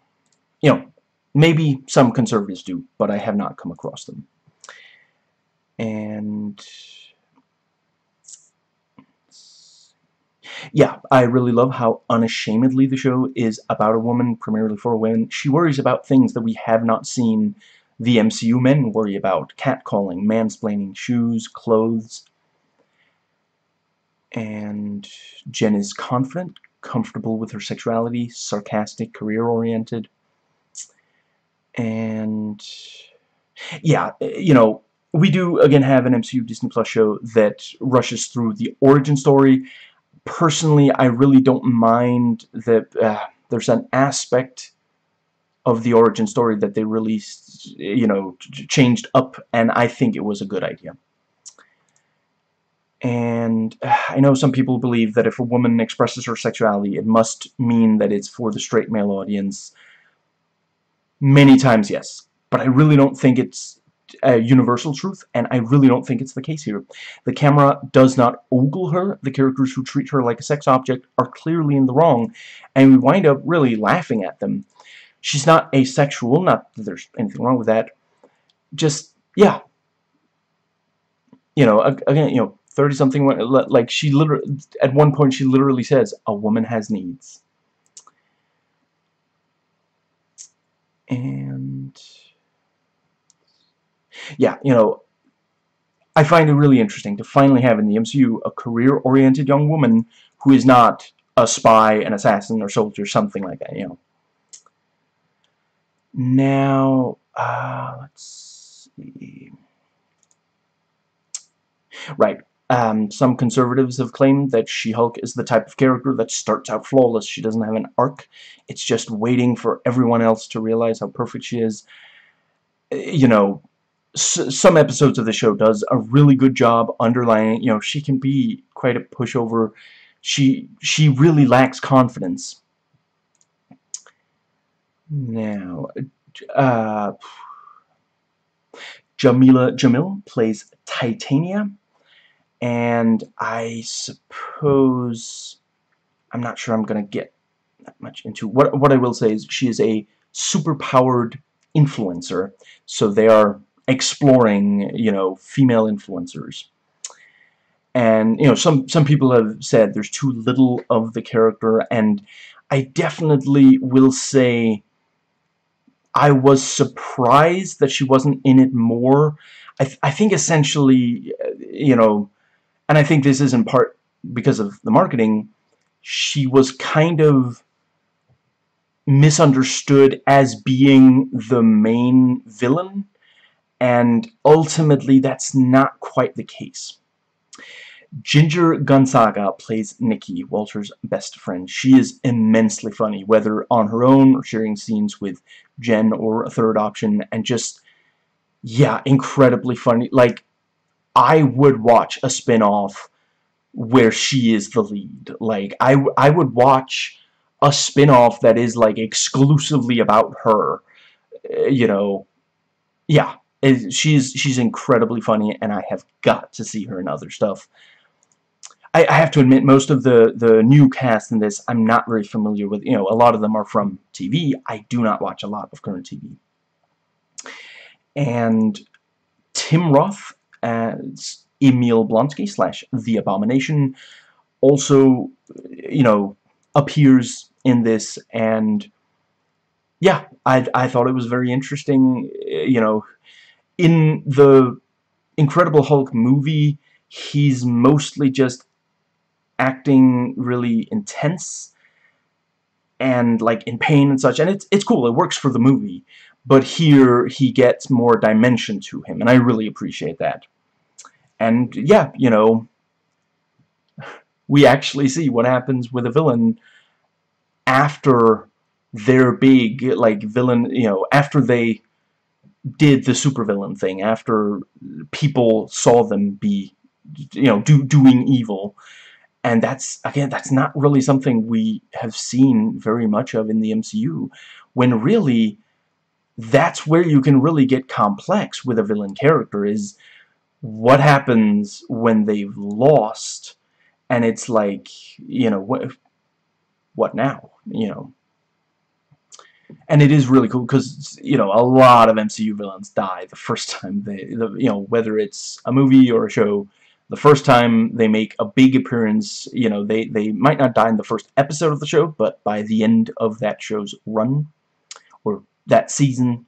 you know, maybe some conservatives do, but I have not come across them. And yeah, I really love how unashamedly the show is about a woman, primarily for a woman. She worries about things that we have not seen the MCU men worry about. Catcalling, mansplaining, shoes, clothes. And Jen is confident, comfortable with her sexuality, sarcastic, career-oriented. And, yeah, you know, we do, again, have an MCU Disney Plus show that rushes through the origin story. Personally, I really don't mind that uh, there's an aspect of the origin story that they released, you know, changed up, and I think it was a good idea. And uh, I know some people believe that if a woman expresses her sexuality, it must mean that it's for the straight male audience. Many times, yes. But I really don't think it's a universal truth, and I really don't think it's the case here. The camera does not ogle her. The characters who treat her like a sex object are clearly in the wrong, and we wind up really laughing at them. She's not asexual, not that there's anything wrong with that. Just, yeah. You know, again, you know, 30-something, like, she literally, at one point, she literally says, a woman has needs. And yeah, you know, I find it really interesting to finally have in the MCU a career-oriented young woman who is not a spy, an assassin, or soldier, something like that, you know. Now, uh, let's see. Right. Um, some conservatives have claimed that She-Hulk is the type of character that starts out flawless. She doesn't have an arc. It's just waiting for everyone else to realize how perfect she is. You know, some episodes of the show does a really good job underlining, you know, she can be quite a pushover. She she really lacks confidence. Now, uh, Jamila Jamil plays Titania, and I suppose I'm not sure I'm gonna get that much into what what I will say is she is a super powered influencer, so they are exploring, you know, female influencers. And, you know, some, some people have said there's too little of the character, and I definitely will say I was surprised that she wasn't in it more. I, th I think essentially, uh, you know, and I think this is in part because of the marketing, she was kind of misunderstood as being the main villain and ultimately that's not quite the case. Ginger Gonzaga plays Nikki, Walter's best friend. She is immensely funny, whether on her own or sharing scenes with Jen or a third option, and just, yeah, incredibly funny. Like, I would watch a spin-off where she is the lead. Like, I, I would watch a spin-off that is, like, exclusively about her. Eh, you know, yeah, she's she's incredibly funny, and I have got to see her in other stuff. I, I have to admit, most of the the new cast in this, I'm not very familiar with. You know, a lot of them are from TV. I do not watch a lot of current TV. And Tim Roth as Emil Blonsky slash The Abomination also, you know, appears in this, and yeah, I I thought it was very interesting. Uh, you know, in the Incredible Hulk movie, he's mostly just acting really intense and like in pain and such and it's it's cool it works for the movie but here he gets more dimension to him and I really appreciate that and yeah you know we actually see what happens with a villain after their big like villain you know after they did the supervillain thing after people saw them be you know do doing evil. And that's again that's not really something we have seen very much of in the MCU when really that's where you can really get complex with a villain character is what happens when they've lost? And it's like you know what what now you know? And it is really cool because you know a lot of MCU villains die the first time they the, you know whether it's a movie or a show the first time they make a big appearance you know they they might not die in the first episode of the show but by the end of that show's run or that season.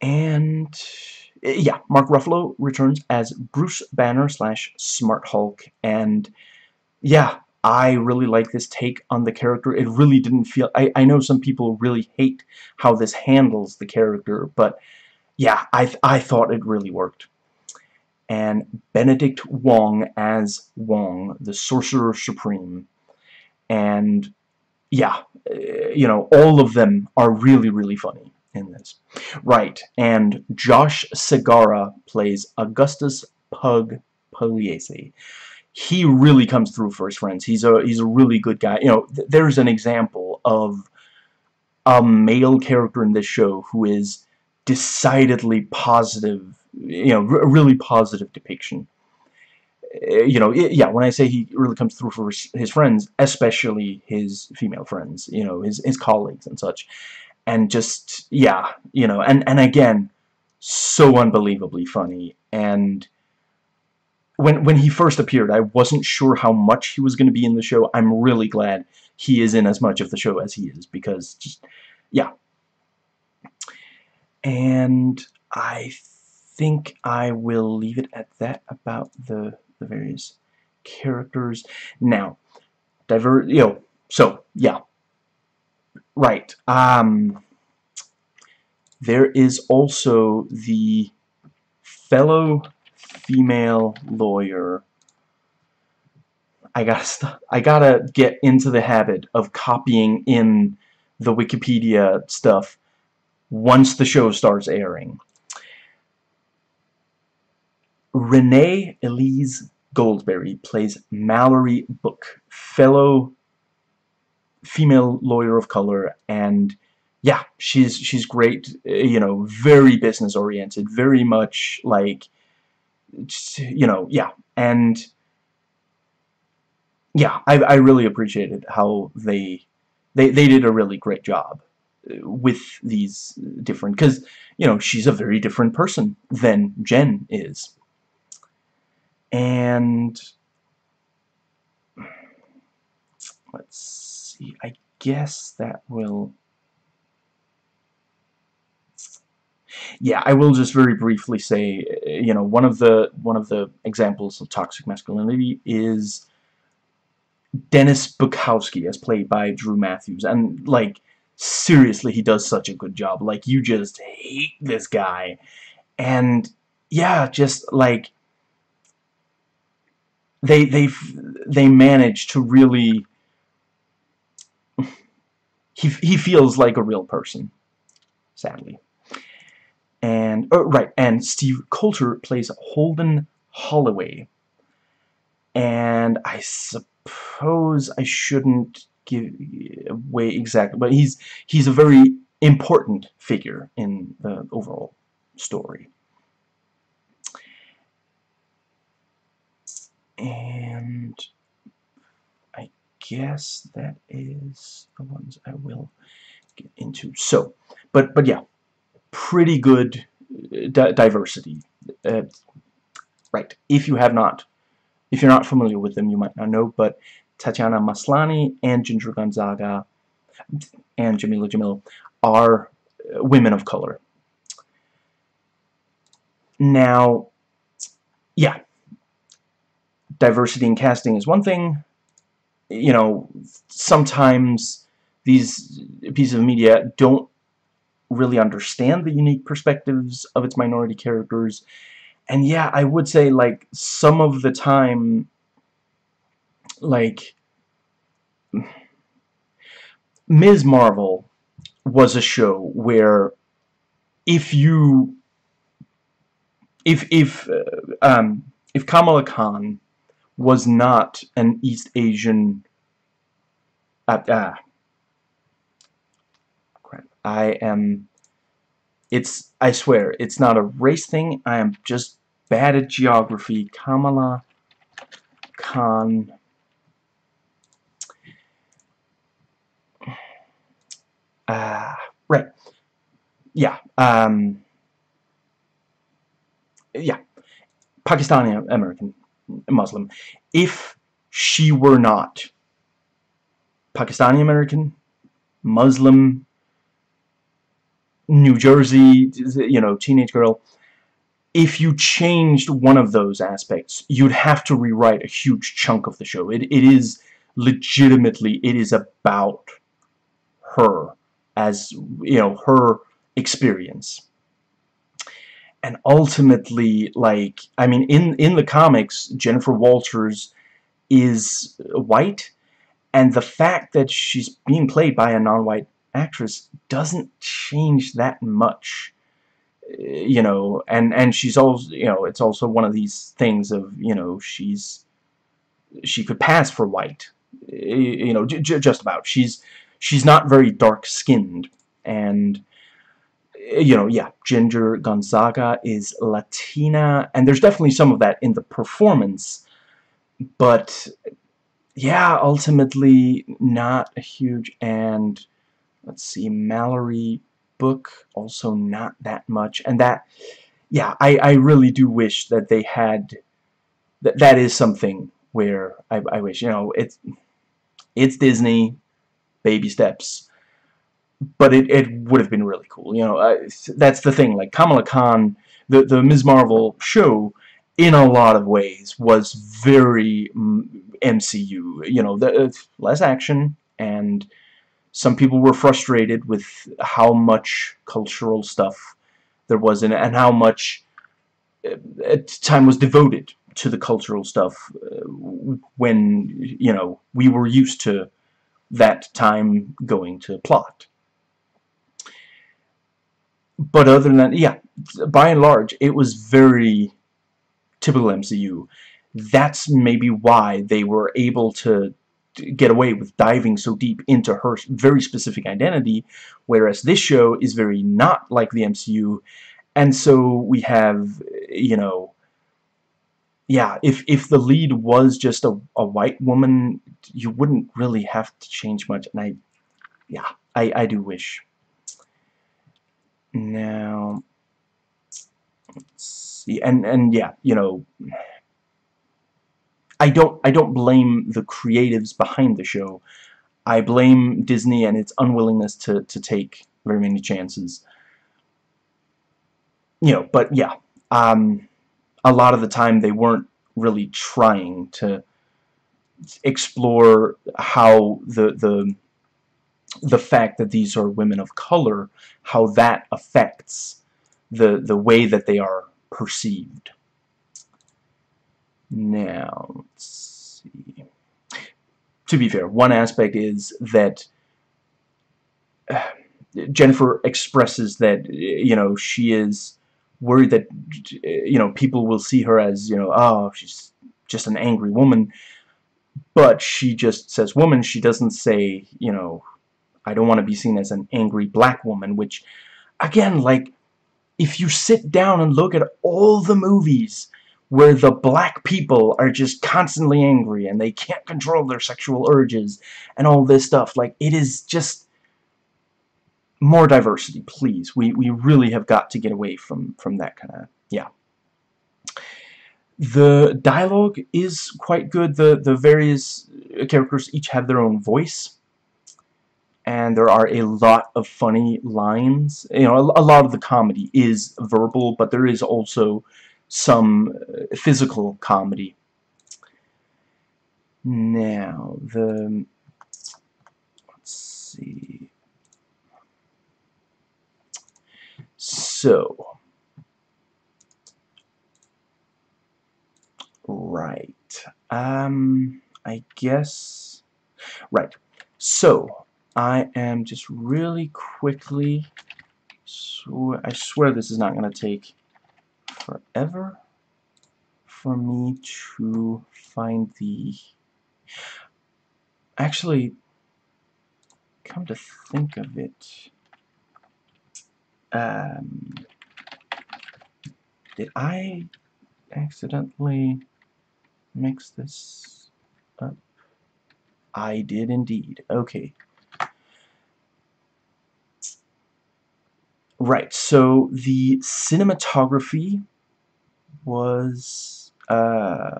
And yeah Mark Ruffalo returns as Bruce Banner slash Smart Hulk and yeah I really like this take on the character. It really didn't feel... I, I know some people really hate how this handles the character, but yeah, I, I thought it really worked. and Benedict Wong as Wong, the Sorcerer Supreme. And yeah, uh, you know, all of them are really, really funny in this. Right, and Josh Segarra plays Augustus Pug Pugliese. He really comes through for his friends. He's a he's a really good guy. You know, th there's an example of a male character in this show who is decidedly positive, you know, really positive depiction. Uh, you know, yeah, when I say he really comes through for his friends, especially his female friends, you know, his, his colleagues and such, and just, yeah, you know, and, and again, so unbelievably funny, and when, when he first appeared, I wasn't sure how much he was going to be in the show. I'm really glad he is in as much of the show as he is, because, just, yeah. And I think I will leave it at that about the the various characters. Now, diver, you know, so, yeah. Right. Um, there is also the fellow female lawyer. I gotta, I gotta get into the habit of copying in the Wikipedia stuff once the show starts airing. Renee Elise Goldsberry plays Mallory Book, fellow female lawyer of color, and yeah, she's she's great. Eh, you know, very business oriented, very much like you know, yeah, and yeah, I I really appreciated how they they they did a really great job eh, with these different because you know she's a very different person than Jen is and let's see I guess that will yeah I will just very briefly say you know one of the one of the examples of toxic masculinity is Dennis Bukowski as played by Drew Matthews. And like seriously he does such a good job. Like you just hate this guy. And yeah just like they they they manage to really he he feels like a real person sadly. And oh, right and Steve Coulter plays Holden Holloway. And I suppose I shouldn't give away exactly but he's he's a very important figure in the overall story. And Guess that is the ones I will get into. So, but but yeah, pretty good uh, di diversity. Uh, right. If you have not, if you're not familiar with them, you might not know. But Tatiana Maslany and Ginger Gonzaga and Jamila Jamil are uh, women of color. Now, yeah, diversity in casting is one thing. You know, sometimes these pieces of media don't really understand the unique perspectives of its minority characters. And yeah, I would say, like, some of the time, like, Ms. Marvel was a show where if you if if uh, um, if Kamala Khan was not an East Asian uh, crap. I am it's I swear it's not a race thing. I am just bad at geography. Kamala Khan. Ah right. Yeah um yeah. Pakistani American Muslim, if she were not Pakistani American, Muslim, New Jersey, you know, teenage girl, if you changed one of those aspects, you'd have to rewrite a huge chunk of the show. It, it is legitimately, it is about her as, you know, her experience. And ultimately, like, I mean, in, in the comics, Jennifer Walters is white, and the fact that she's being played by a non-white actress doesn't change that much you know and and she's also you know it's also one of these things of you know she's she could pass for white you know just about. She's she's not very dark skinned and Uh, you know yeah Ginger Gonzaga is Latina and there's definitely some of that in the performance but yeah ultimately not a huge and let's see Mallory Book also not that much and that yeah I, I really do wish that they had that that is something where I, I wish you know it's it's Disney baby steps but it, it would have been really cool you know uh, that's the thing like Kamala Khan the, the Ms. Marvel show in a lot of ways was very MCU you know the, less action and some people were frustrated with how much cultural stuff there was in it and how much uh, time was devoted to the cultural stuff uh, when you know we were used to that time going to plot but other than that yeah by and large it was very typical MCU that's maybe why they were able to get away with diving so deep into her very specific identity, whereas this show is very not like the MCU, and so we have, you know, yeah, if, if the lead was just a, a white woman, you wouldn't really have to change much, and I, yeah, I, I do wish. Now, see, and, and yeah, you know, I don't I don't blame the creatives behind the show. I blame Disney and its unwillingness to to take very many chances. You know, but yeah, um, a lot of the time they weren't really trying to explore how the the the fact that these are women of color, how that affects the the way that they are perceived. Now, let's see. To be fair, one aspect is that uh, Jennifer expresses that, you know, she is worried that, you know, people will see her as, you know, oh, she's just an angry woman. But she just says woman. She doesn't say, you know, I don't want to be seen as an angry black woman, which, again, like, if you sit down and look at all the movies where the black people are just constantly angry and they can't control their sexual urges and all this stuff. Like, it is just more diversity, please. We, we really have got to get away from, from that kind of, yeah. The dialogue is quite good. The, the various characters each have their own voice. And there are a lot of funny lines. You know, a, a lot of the comedy is verbal, but there is also some uh, physical comedy. Now, the... Let's see... So... Right. Um, I guess... Right. So, I am just really quickly... Sw I swear this is not going to take forever for me to find the actually come to think of it um, did I accidentally mix this up? I did indeed. Okay right so the cinematography was uh,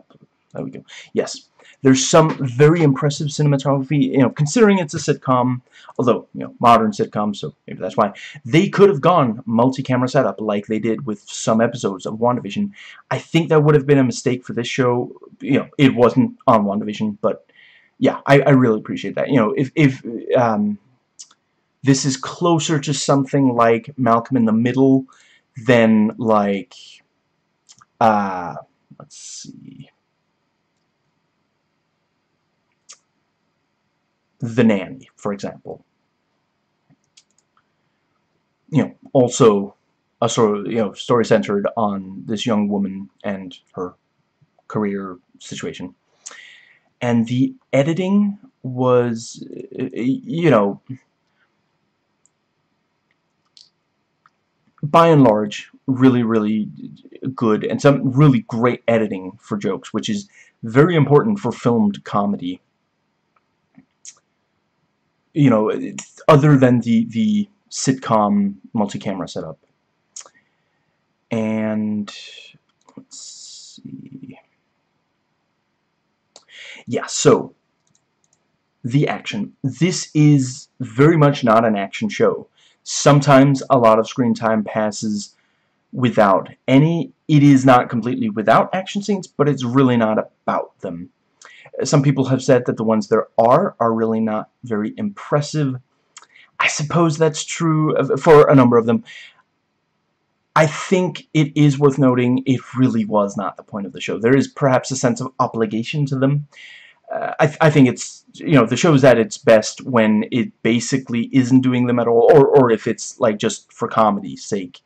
there we go. Yes, there's some very impressive cinematography. You know, considering it's a sitcom, although you know modern sitcom, so maybe that's why they could have gone multi-camera setup like they did with some episodes of WandaVision. I think that would have been a mistake for this show. You know, it wasn't on WandaVision, but yeah, I, I really appreciate that. You know, if if um, this is closer to something like Malcolm in the Middle than like uh let's see The Nanny, for example. You know, also a sort of, you know, story centered on this young woman and her career situation. And the editing was, you know, by and large, really, really good, and some really great editing for jokes, which is very important for filmed comedy you know, other than the, the sitcom multi-camera setup. And, let's see. Yeah, so, the action. This is very much not an action show. Sometimes a lot of screen time passes without any. It is not completely without action scenes, but it's really not about them. Some people have said that the ones there are are really not very impressive. I suppose that's true for a number of them. I think it is worth noting it really was not the point of the show. There is perhaps a sense of obligation to them. I, th I think it's, you know, the show's at its best when it basically isn't doing them at all, or, or if it's, like, just for comedy's sake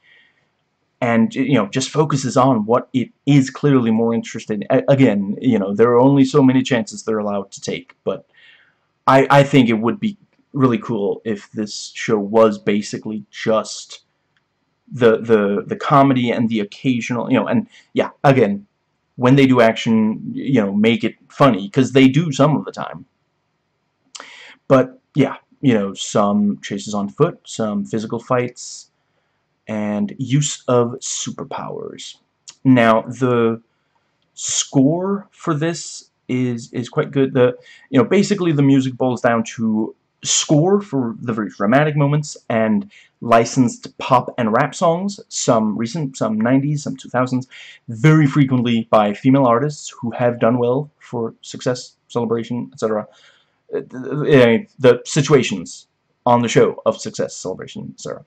and you know just focuses on what it is clearly more interested in. again you know there are only so many chances they're allowed to take but I, I think it would be really cool if this show was basically just the the the comedy and the occasional you know and yeah again when they do action you know make it funny because they do some of the time but yeah you know some chases on foot some physical fights and use of superpowers. Now, the score for this is is quite good. The you know basically the music boils down to score for the very dramatic moments and licensed pop and rap songs, some recent, some 90s, some 2000s, very frequently by female artists who have done well for success, celebration, etc. Uh, the situations on the show of success, celebration, etc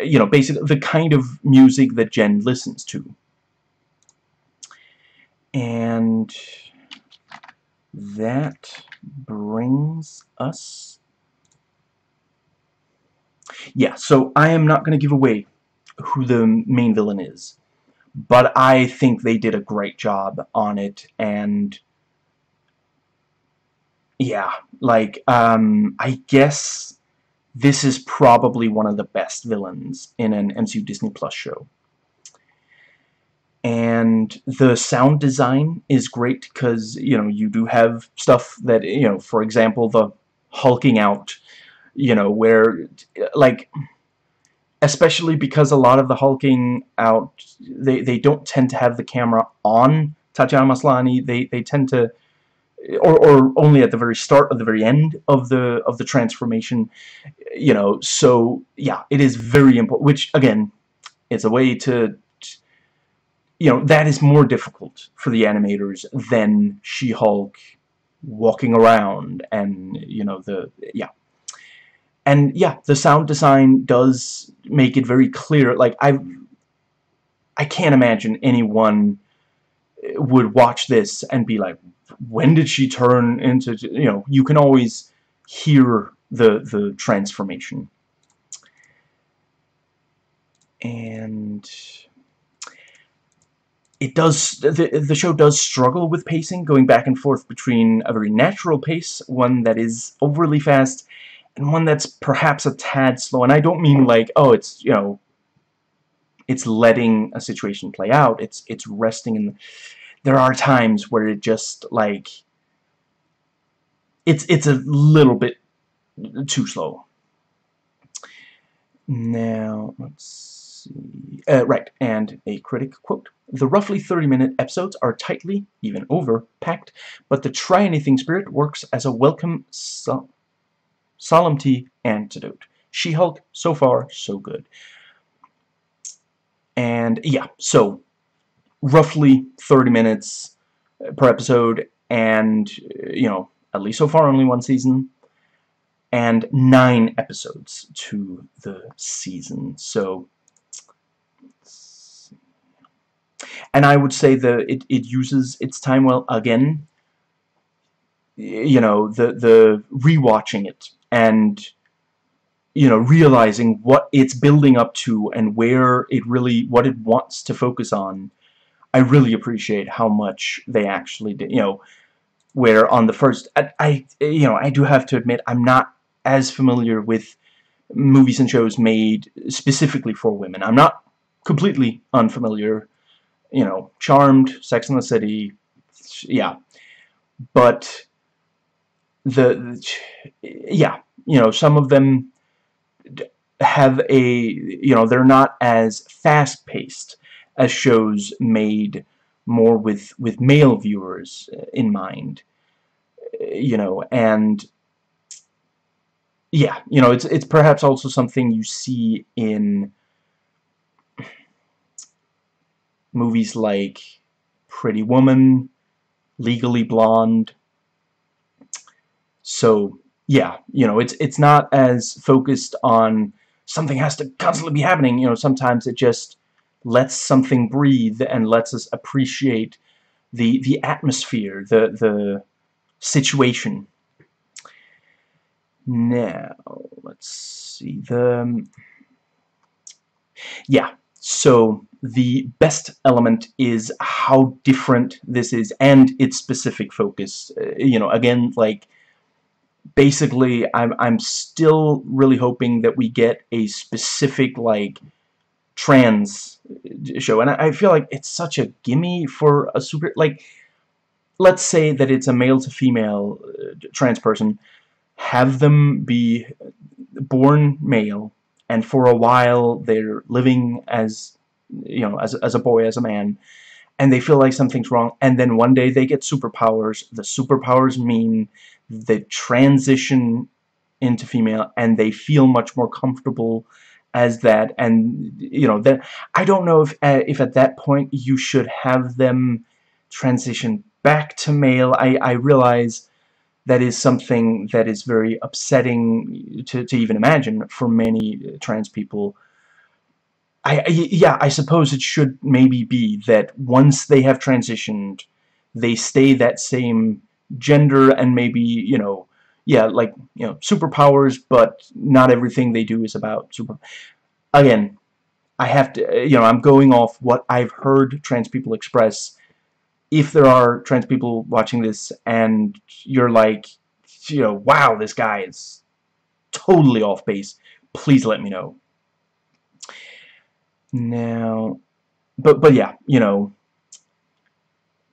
you know, basically the kind of music that Jen listens to. And that brings us... Yeah, so I am not going to give away who the main villain is. But I think they did a great job on it, and... Yeah, like, um, I guess this is probably one of the best villains in an MCU Disney Plus show. And the sound design is great because, you know, you do have stuff that, you know, for example, the hulking out, you know, where, like, especially because a lot of the hulking out, they, they don't tend to have the camera on Tatiana Maslany. They, they tend to or, or only at the very start of the very end of the of the transformation you know so yeah it is very important which again it's a way to you know that is more difficult for the animators than She-Hulk walking around and you know the yeah and yeah the sound design does make it very clear like I I can't imagine anyone eh, would watch this and be like when did she turn into, you know, you can always hear the, the transformation. And it does, the, the show does struggle with pacing, going back and forth between a very natural pace, one that is overly fast, and one that's perhaps a tad slow. And I don't mean like, oh, it's, you know, it's letting a situation play out. It's it's resting in the, there are times where it just like it's it's a little bit too slow. Now, let's see. Uh, right, and a critic quote. The roughly 30-minute episodes are tightly, even over-packed, but the try-anything spirit works as a welcome solemnity antidote. She-Hulk, so far, so good. And, yeah, so roughly 30 minutes uh, per episode and uh, you know at least so far only one season and nine episodes to the season so and I would say that it, it uses its time well again you know the the rewatching it and you know realizing what it's building up to and where it really what it wants to focus on I really appreciate how much they actually did you know where on the first I, I you know I do have to admit I'm not as familiar with movies and shows made specifically for women. I'm not completely unfamiliar you know Charmed Sex and the City yeah. But the yeah you know some of them have a you know they're not as fast-paced as shows made more with with male viewers in mind you know and yeah you know it's it's perhaps also something you see in movies like Pretty Woman Legally Blonde so yeah, you know, it's it's not as focused on something has to constantly be happening. You know, sometimes it just lets something breathe and lets us appreciate the the atmosphere, the the situation. Now, let's see the yeah. So the best element is how different this is and its specific focus. Uh, you know, again, like basically I'm, I'm still really hoping that we get a specific like trans show. And I, I feel like it's such a gimme for a super like let's say that it's a male to female uh, trans person. Have them be born male and for a while they're living as you know as, as a boy as a man and they feel like something's wrong and then one day they get superpowers. The superpowers mean the transition into female and they feel much more comfortable as that. And you know that I don't know if uh, if at that point you should have them transition back to male. I, I realize that is something that is very upsetting to, to even imagine for many trans people. I, I yeah I suppose it should maybe be that once they have transitioned they stay that same gender and maybe, you know, yeah, like, you know, superpowers, but not everything they do is about super... Again, I have to, you know, I'm going off what I've heard trans people express. If there are trans people watching this and you're like, you know, wow, this guy is totally off base, please let me know. Now, but, but yeah, you know,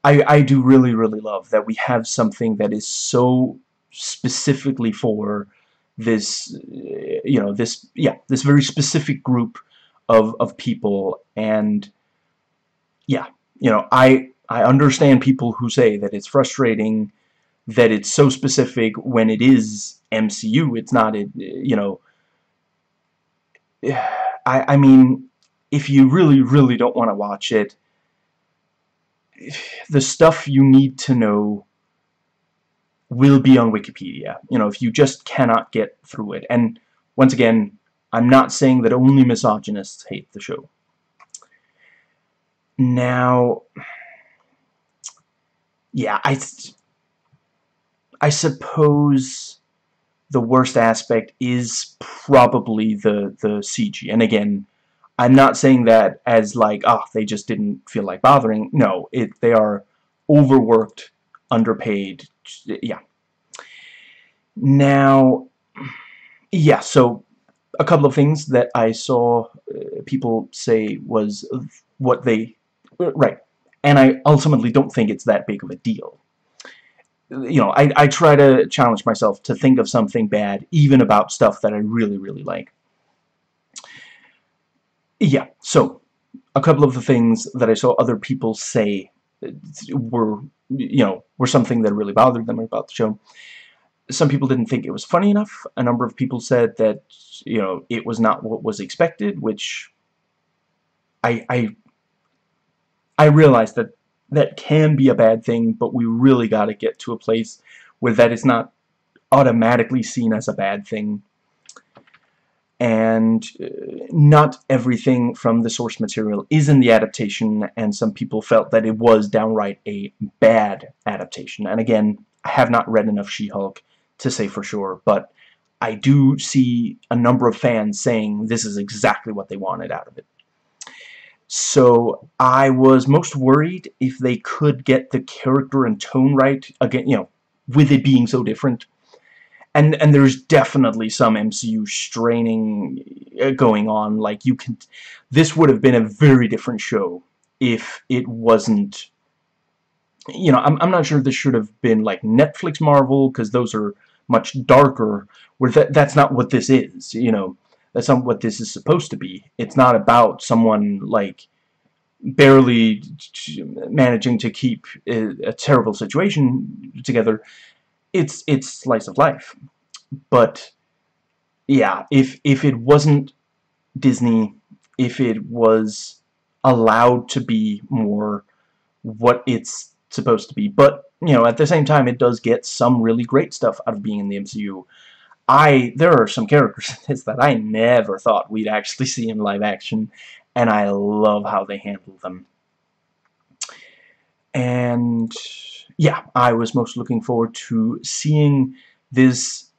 I, I do really, really love that we have something that is so specifically for this, eh, you know, this, yeah, this very specific group of, of people, and, yeah, you know, I, I understand people who say that it's frustrating that it's so specific when it is MCU, it's not, it, you know, eh, I, I mean, if you really, really don't want to watch it, the stuff you need to know will be on Wikipedia. You know, if you just cannot get through it. And once again, I'm not saying that only misogynists hate the show. Now, yeah, I, I suppose the worst aspect is probably the the CG. And again, I'm not saying that as like, oh, they just didn't feel like bothering. No, it they are overworked, underpaid. Yeah. Now, yeah, so a couple of things that I saw uh, people say was what they... Right. And I ultimately don't think it's that big of a deal. You know, I, I try to challenge myself to think of something bad, even about stuff that I really, really like yeah, so a couple of the things that I saw other people say uh, were, you know, were something that really bothered them about the show. Some people didn't think it was funny enough. A number of people said that, you know, it was not what was expected, which I, I, I realize that that can be a bad thing, but we really got to get to a place where that is not automatically seen as a bad thing. And uh, not everything from the source material is in the adaptation and some people felt that it was downright a bad adaptation. And again I have not read enough She-Hulk to say for sure but I do see a number of fans saying this is exactly what they wanted out of it. So I was most worried if they could get the character and tone right again you know with it being so different and and there's definitely some MCU straining uh, going on. Like you can this would have been a very different show if it wasn't you know I'm, I'm not sure this should have been like Netflix Marvel because those are much darker where that that's not what this is you know. That's not what this is supposed to be. It's not about someone like barely managing to keep a, a terrible situation together it's it's slice of life. But yeah, if if it wasn't Disney, if it was allowed to be more what it's supposed to be, but you know, at the same time, it does get some really great stuff out of being in the MCU. I there are some characters in this that I never thought we'd actually see in live action, and I love how they handle them. And yeah, I was most looking forward to seeing this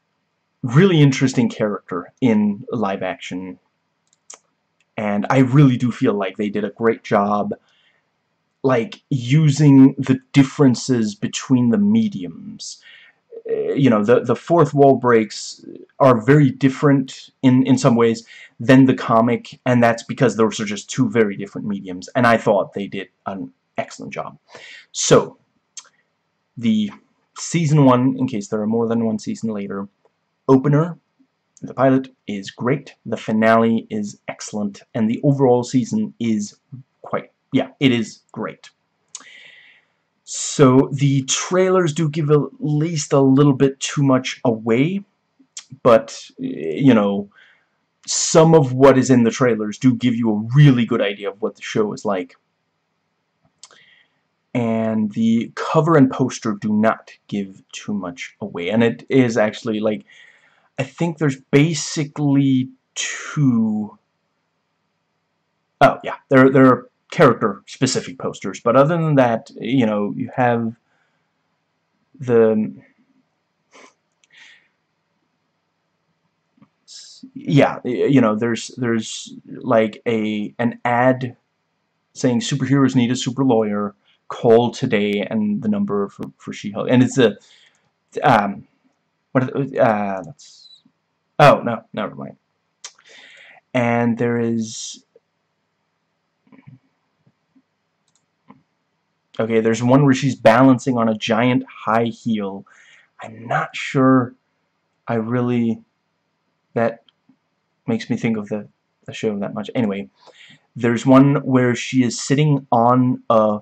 really interesting character in live action. And I really do feel like they did a great job like using the differences between the mediums. Uh, you know, the, the fourth wall breaks are very different in, in some ways than the comic, and that's because those are just two very different mediums, and I thought they did an excellent job. So, the season one, in case there are more than one season later, opener, the pilot is great, the finale is excellent, and the overall season is quite, yeah, it is great. So the trailers do give at least a little bit too much away, but, you know, some of what is in the trailers do give you a really good idea of what the show is like the cover and poster do not give too much away. And it is actually like I think there's basically two oh yeah there, there are character specific posters. But other than that you know you have the yeah you know there's there's like a an ad saying superheroes need a super lawyer call today and the number for, for She-Hulk. And it's a, um, what, uh, that's, oh, no, never mind. And there is, okay, there's one where she's balancing on a giant high heel. I'm not sure I really, that makes me think of the, the show that much. Anyway, there's one where she is sitting on a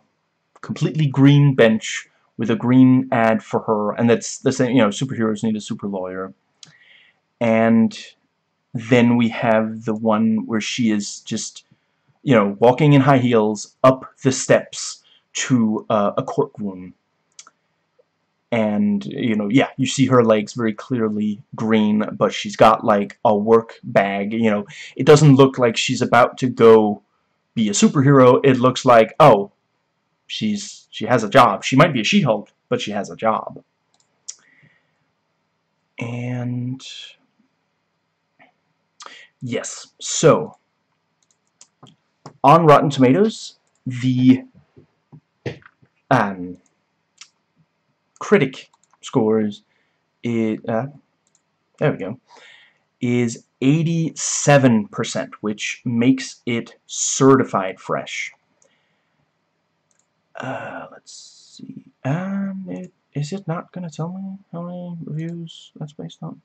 completely green bench with a green ad for her, and that's the same, you know, superheroes need a super lawyer. And then we have the one where she is just, you know, walking in high heels up the steps to uh, a courtroom. And, you know, yeah, you see her legs very clearly green, but she's got, like, a work bag, you know. It doesn't look like she's about to go be a superhero. It looks like, oh, she's she has a job. She might be a She-Hulk, but she has a job. And yes, so on Rotten Tomatoes, the um, critic scores it uh, there we go is 87%, which makes it certified fresh. Uh, let's see. Um, it, is it not going to tell me how many reviews that's based on?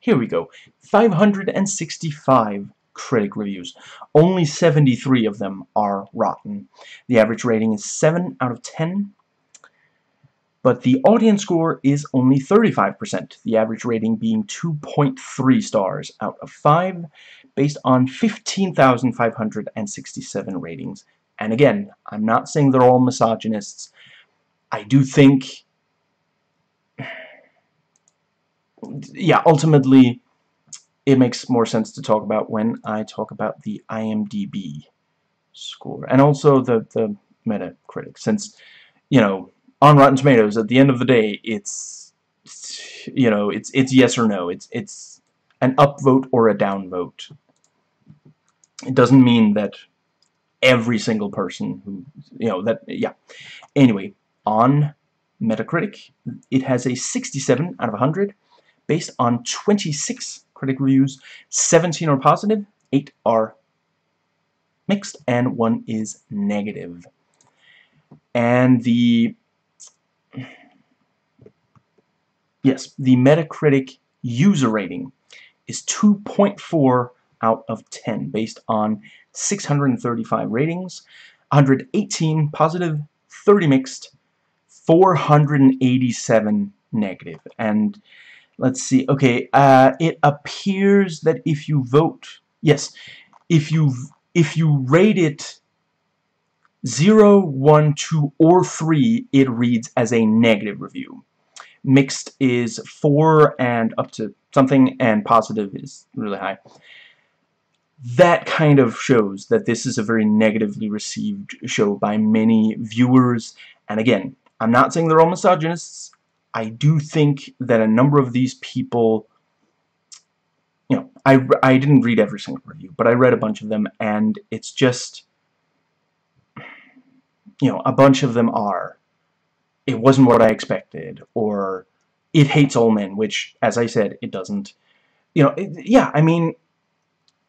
Here we go. 565 critic reviews. Only 73 of them are rotten. The average rating is 7 out of 10. But the audience score is only 35%, the average rating being 2.3 stars out of 5, based on 15,567 ratings and again, I'm not saying they're all misogynists. I do think, yeah, ultimately, it makes more sense to talk about when I talk about the IMDb score and also the the Metacritic. Since you know on Rotten Tomatoes at the end of the day it's you know it's it's yes or no. It's it's an upvote or a downvote. It doesn't mean that every single person who you know that yeah anyway on Metacritic it has a 67 out of 100 based on 26 critic reviews 17 are positive 8 are mixed and 1 is negative. negative and the yes the Metacritic user rating is 2.4 out of 10 based on 635 ratings, 118 positive, 30 mixed, 487 negative. And let's see, okay, uh, it appears that if you vote, yes, if you if you rate it 0, 1, 2, or 3, it reads as a negative review. Mixed is 4 and up to something, and positive is really high that kind of shows that this is a very negatively received show by many viewers. And again, I'm not saying they're all misogynists. I do think that a number of these people, you know, I, I didn't read every single review, but I read a bunch of them, and it's just, you know, a bunch of them are, it wasn't what I expected, or it hates all men, which, as I said, it doesn't. You know, it, yeah, I mean,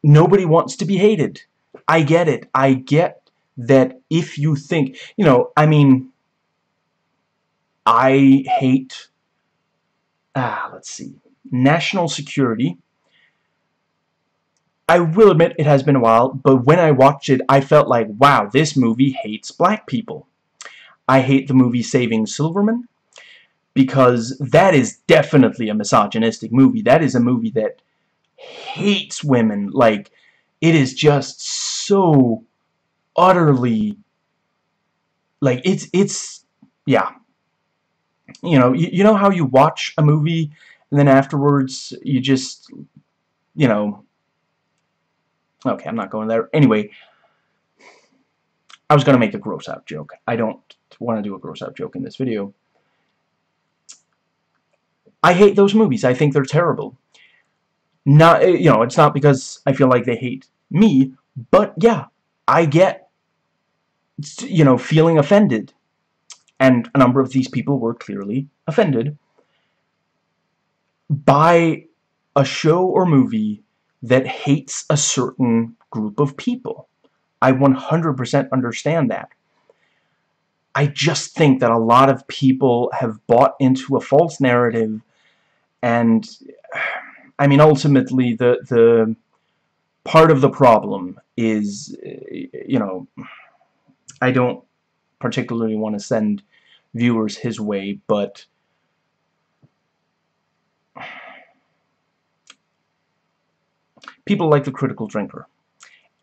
nobody wants to be hated. I get it. I get that if you think, you know, I mean, I hate, ah, let's see, national security. I will admit it has been a while, but when I watched it, I felt like, wow, this movie hates black people. I hate the movie Saving Silverman because that is definitely a misogynistic movie. That is a movie that hates women. Like, it is just so utterly, like, it's, it's, yeah. You know, you, you know how you watch a movie and then afterwards you just, you know, okay, I'm not going there. Anyway, I was going to make a gross out joke. I don't want to do a gross out joke in this video. I hate those movies. I think they're terrible. Not, eh, you know, it's not because I feel like they hate me, but yeah, I get, you know, feeling offended. And a number of these people were clearly offended by a show or movie that hates a certain group of people. I 100% understand that. I just think that a lot of people have bought into a false narrative and I mean, ultimately, the the part of the problem is, you know, I don't particularly want to send viewers his way, but people like the critical drinker.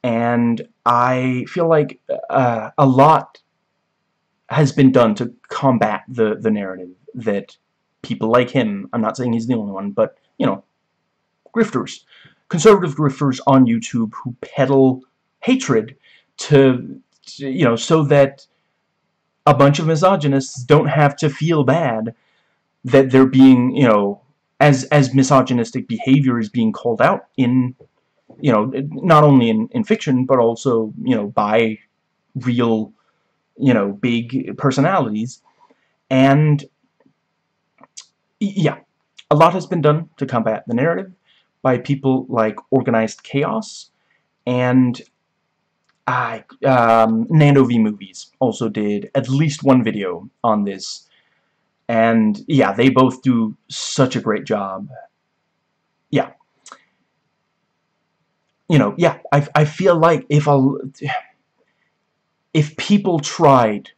And I feel like uh, a lot has been done to combat the, the narrative that people like him, I'm not saying he's the only one, but, you know, grifters, conservative grifters on YouTube who peddle hatred to, you know, so that a bunch of misogynists don't have to feel bad that they're being, you know, as as misogynistic behavior is being called out in, you know, not only in, in fiction, but also, you know, by real, you know, big personalities. And, yeah, a lot has been done to combat the narrative by people like Organized Chaos and uh, um, Nando V Movies also did at least one video on this. And yeah they both do such a great job. Yeah. You know yeah I, I feel like if a if people tried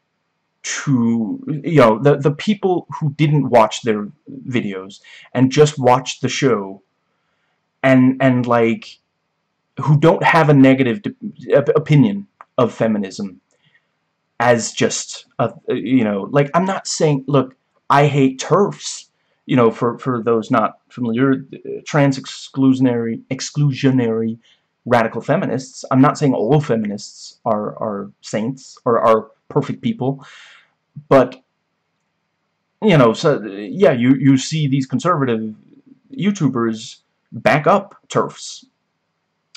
to you know the the people who didn't watch their videos and just watched the show and and like who don't have a negative opinion of feminism as just a you know like I'm not saying look I hate TERFs you know, for, for those not familiar, trans exclusionary, exclusionary radical feminists. I'm not saying all feminists are, are saints or are perfect people, but, you know, so, yeah, you, you see these conservative YouTubers back up TERFs.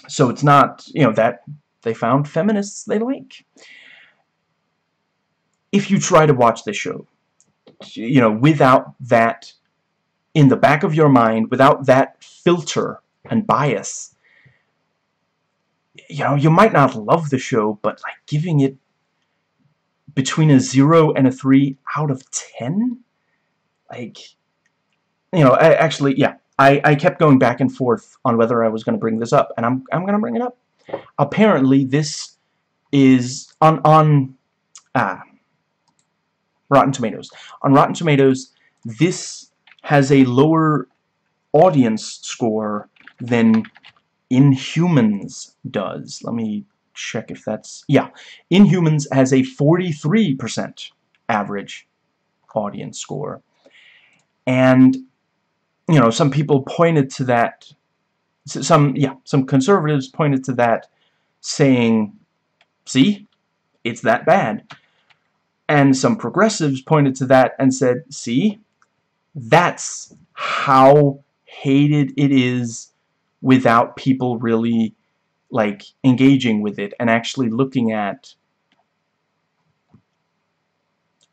So it's not, you know, that they found feminists they like. If you try to watch this show, you know, without that in the back of your mind, without that filter and bias, you know, you might not love the show, but like giving it between a 0 and a 3 out of 10? Like, you know, actually, yeah, I, I kept going back and forth on whether I was going to bring this up, and I'm, I'm going to bring it up. Apparently, this is on, on, ah, Rotten Tomatoes. On Rotten Tomatoes, this has a lower audience score than Inhumans does. Let me check if that's... Yeah, Inhumans has a 43% average audience score. And, you know, some people pointed to that... Some, yeah, some conservatives pointed to that saying, see, it's that bad. And some progressives pointed to that and said, see, that's how hated it is without people really like engaging with it and actually looking at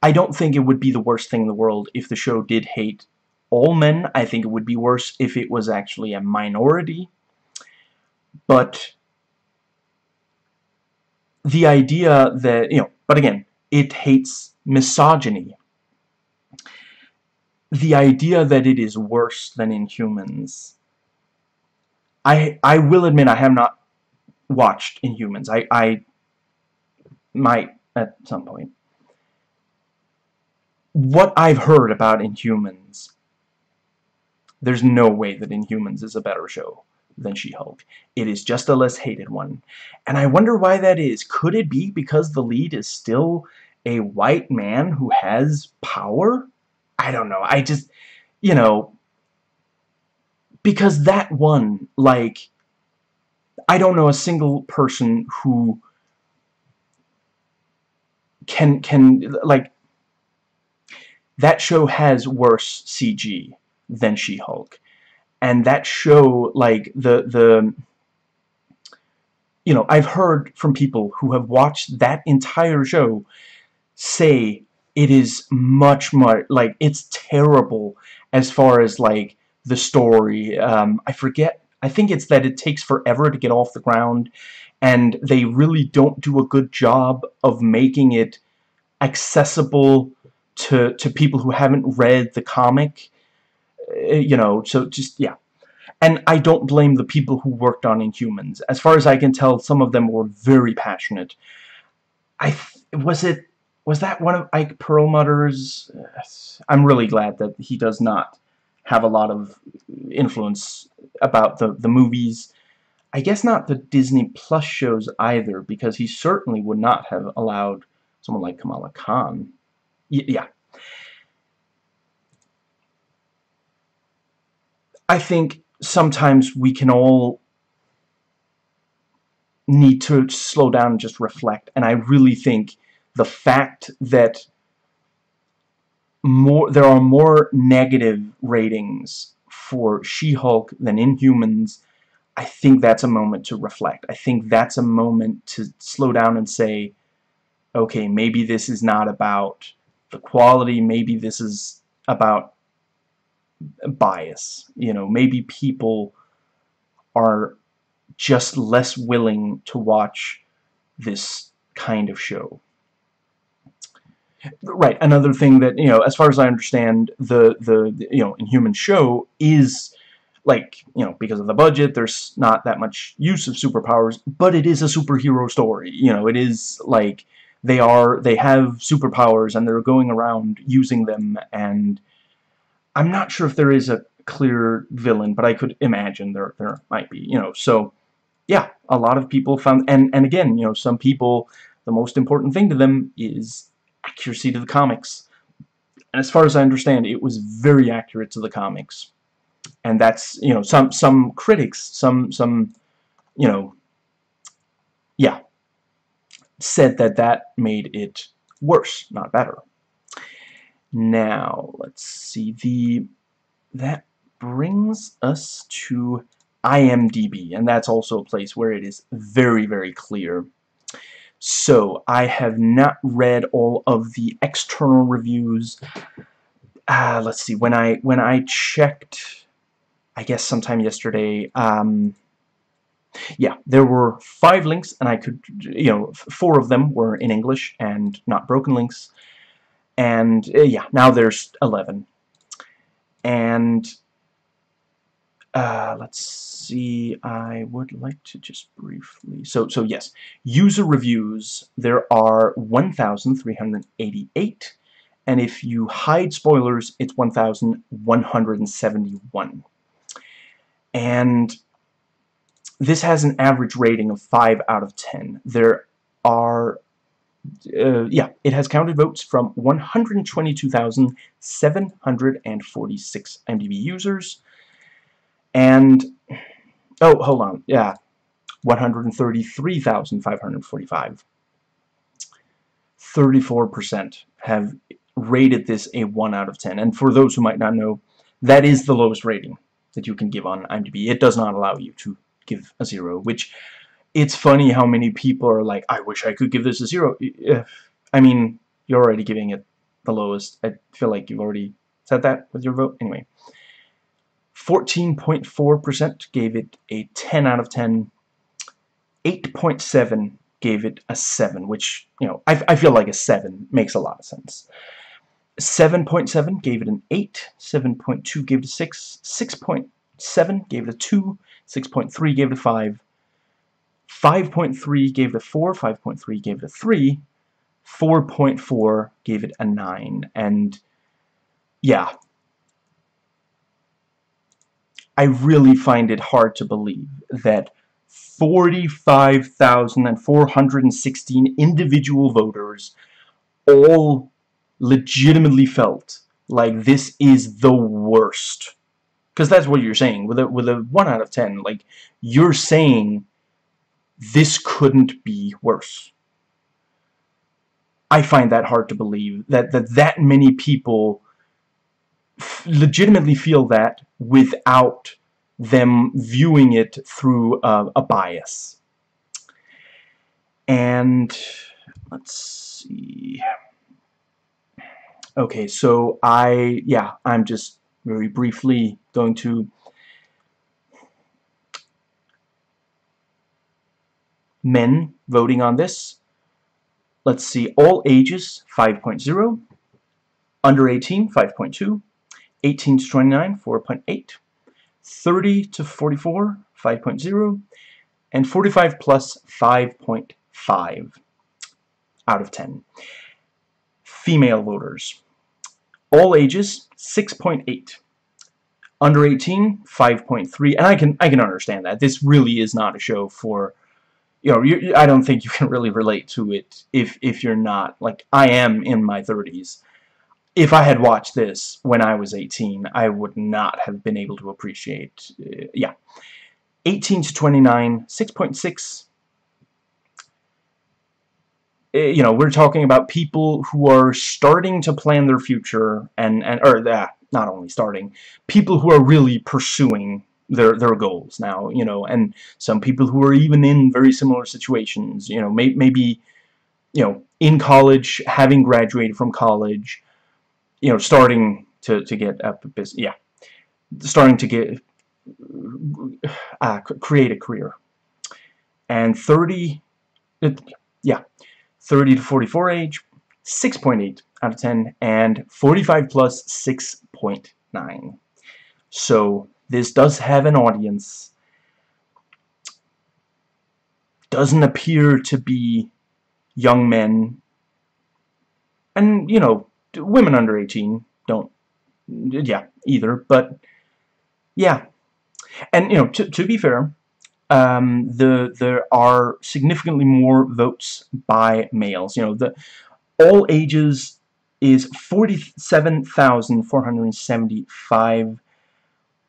I don't think it would be the worst thing in the world if the show did hate all men. I think it would be worse if it was actually a minority. But the idea that, you know, but again, it hates misogyny the idea that it is worse than Inhumans. I I will admit I have not watched Inhumans. I I might at some point. What I've heard about Inhumans, there's no way that Inhumans is a better show than She-Hulk. It is just a less hated one. And I wonder why that is. Could it be because the lead is still a white man who has power? I don't know. I just, you know, because that one, like, I don't know a single person who can, can, like, that show has worse CG than She-Hulk. And that show, like, the, the, you know, I've heard from people who have watched that entire show say it is much much, like it's terrible as far as like the story um, I forget I think it's that it takes forever to get off the ground and they really don't do a good job of making it accessible to to people who haven't read the comic Eh, you know so just yeah and I don't blame the people who worked on Inhumans as far as I can tell some of them were very passionate I was it was that one of Ike Perlmutter's? I'm really glad that he does not have a lot of influence about the, the movies. I guess not the Disney Plus shows either, because he certainly would not have allowed someone like Kamala Khan. Y yeah. I think sometimes we can all need to slow down and just reflect, and I really think the fact that more there are more negative ratings for She-Hulk than Inhumans, I think that's a moment to reflect. I think that's a moment to slow down and say, okay, maybe this is not about the quality, maybe this is about bias. You know, maybe people are just less willing to watch this kind of show. Right. Another thing that you know, as far as I understand, the the you know Inhuman show is like you know because of the budget, there's not that much use of superpowers, but it is a superhero story. You know, it is like they are they have superpowers and they're going around using them, and I'm not sure if there is a clear villain, but I could imagine there there might be. You know, so yeah, a lot of people found and and again, you know, some people the most important thing to them is accuracy to the comics. And as far as I understand, it was very accurate to the comics. And that's, you know, some some critics, some some you know, yeah, said that that made it worse, not better. Now, let's see, the that brings us to IMDb, and that's also a place where it is very, very clear. So, I have not read all of the external reviews. Uh, let's see, when I when I checked, I guess sometime yesterday, um, yeah, there were five links, and I could, you know, four of them were in English and not broken links. And, uh, yeah, now there's 11. And, uh, let's see, I would like to just briefly, so, so yes, user reviews, there are 1,388, and if you hide spoilers, it's 1,171. And this has an average rating of 5 out of 10. There are, uh, yeah, it has counted votes from 122,746 IMDb users. And, oh, hold on, yeah, 133,545. 34% have rated this a 1 out of 10. And for those who might not know, that is the lowest rating that you can give on IMDb. It does not allow you to give a zero, which it's funny how many people are like, I wish I could give this a zero. I mean, you're already giving it the lowest. I feel like you've already said that with your vote. Anyway, 14.4% gave it a 10 out of 10. 8.7 gave it a 7, which, you know, I, I feel like a 7 makes a lot of sense. 7.7 .7 gave it an 8, 7.2 gave it a 6, 6.7 gave it a 2, 6.3 gave it a 5. 5.3 gave it a 4. 5.3 gave it a 3. 4.4 gave it a 9. And, yeah. I really find it hard to believe that 45,416 individual voters all legitimately felt like this is the worst because that's what you're saying. With a, with a 1 out of 10, like, you're saying this couldn't be worse. I find that hard to believe, that that, that many people legitimately feel that without them viewing it through a bias. And, let's see... Okay, so I, yeah, I'm just very briefly going to men voting on this. Let's see, all ages 5.0, under 18 5.2, 18 to 29 4.8, 30 to 44 5.0, and 45 plus 5.5 out of 10. Female voters. All ages 6.8 under 18 5.3 and I can I can understand that. This really is not a show for you know you, I don't think you can really relate to it if if you're not like I am in my 30s if I had watched this when I was 18 I would not have been able to appreciate uh, yeah. 18 to 29 6.6 Eh, you know, we're talking about people who are starting to plan their future and, and or that, not only starting, people who are really pursuing their their goals now, you know, and some people who are even in very similar situations, you know, may, maybe, you know, in college, having graduated from college, you know, starting to, to get up, yeah, starting to get, uh, create a career. And 30, yeah, 30 to 44 age, 6.8 out of 10, and 45 plus 6.9. So this does have an audience. Doesn't appear to be young men. And, you know, women under 18 don't, yeah, either. But, yeah. And, you know, to, to be fair, um, the there are significantly more votes by males. You know, the all ages is 47,475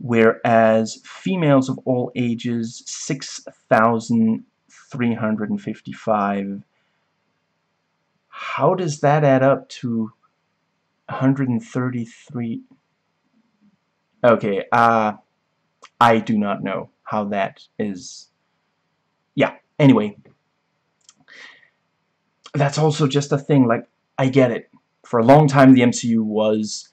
whereas females of all ages 6,355 how does that add up to 133 okay uh I do not know how that is. Yeah anyway. That's also just a thing like I get it. For a long time the MCU was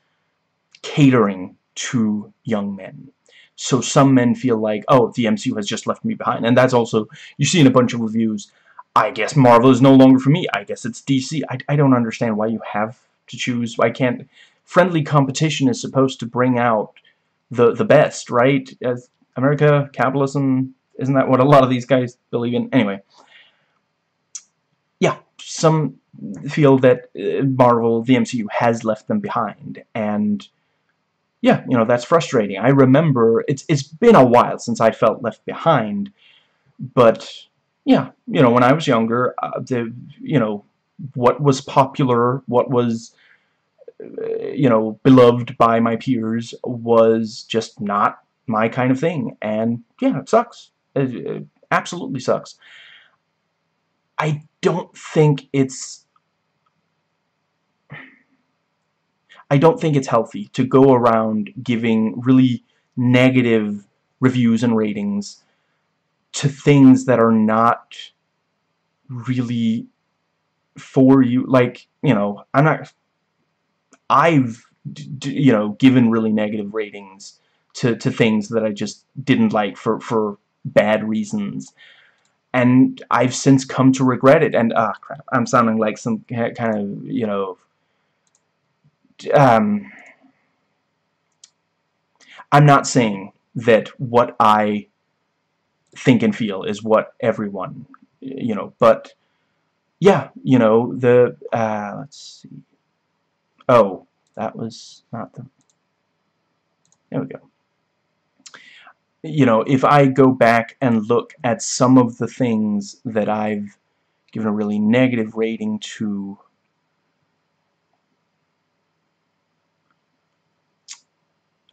catering to young men. So some men feel like, oh, the MCU has just left me behind. And that's also, you see in a bunch of reviews, I guess Marvel is no longer for me. I guess it's DC. I, I don't understand why you have to choose. Why can't... Friendly competition is supposed to bring out the, the best, right? As America, capitalism, isn't that what a lot of these guys believe in? Anyway. Yeah, some feel that uh, Marvel, the MCU, has left them behind. And yeah, you know, that's frustrating. I remember, it's, it's been a while since I felt left behind, but, yeah, you know, when I was younger, uh, the, you know, what was popular, what was, uh, you know, beloved by my peers was just not my kind of thing, and, yeah, it sucks. It, it absolutely sucks. I don't think it's I don't think it's healthy to go around giving really negative reviews and ratings to things that are not really for you. Like you know I'm not I've you know given really negative ratings to to things that I just didn't like for for bad reasons. And I've since come to regret it. And ah crap I'm sounding like some kind of you know um, I'm not saying that what I think and feel is what everyone, you know, but yeah, you know, the, uh, let's see, oh, that was not the, there we go. You know, if I go back and look at some of the things that I've given a really negative rating to,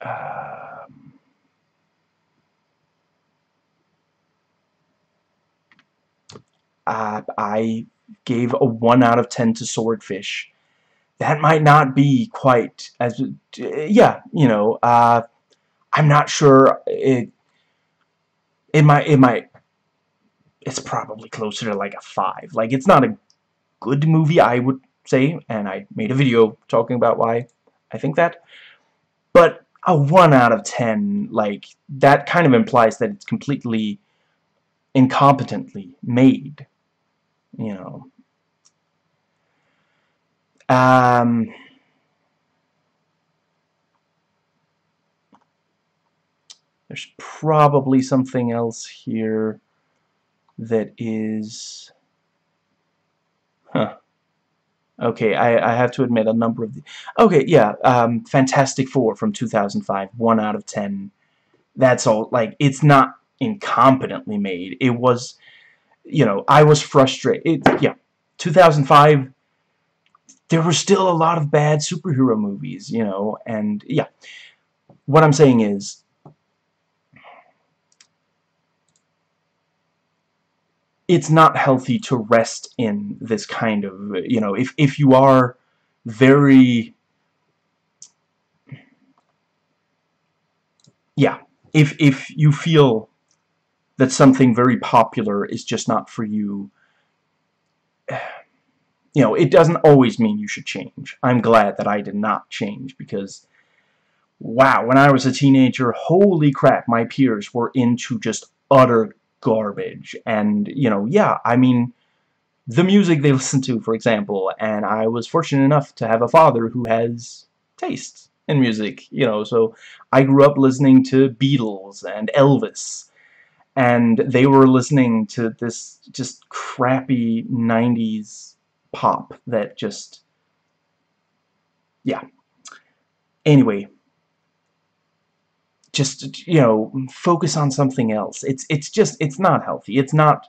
um, uh, I gave a 1 out of 10 to Swordfish. That might not be quite as... Yeah, you know, uh, I'm not sure it... It might... It might... It's probably closer to like a 5. Like, it's not a good movie, I would say, and I made a video talking about why I think that. But a 1 out of 10, like, that kind of implies that it's completely incompetently made, you know. Um, there's probably something else here that is... Huh. Okay, I, I have to admit a number of the... Okay, yeah, um, Fantastic Four from 2005, 1 out of 10. That's all, like, it's not incompetently made. It was, you know, I was frustrated. It, yeah, 2005, there were still a lot of bad superhero movies, you know, and, yeah. What I'm saying is, it's not healthy to rest in this kind of, you know, if, if you are very, yeah, if, if you feel that something very popular is just not for you, you know, it doesn't always mean you should change. I'm glad that I did not change because, wow, when I was a teenager, holy crap, my peers were into just utter garbage. And, you know, yeah, I mean, the music they listen to, for example, and I was fortunate enough to have a father who has taste in music, you know, so I grew up listening to Beatles and Elvis, and they were listening to this just crappy 90s pop that just, yeah. Anyway, just you know focus on something else it's it's just it's not healthy it's not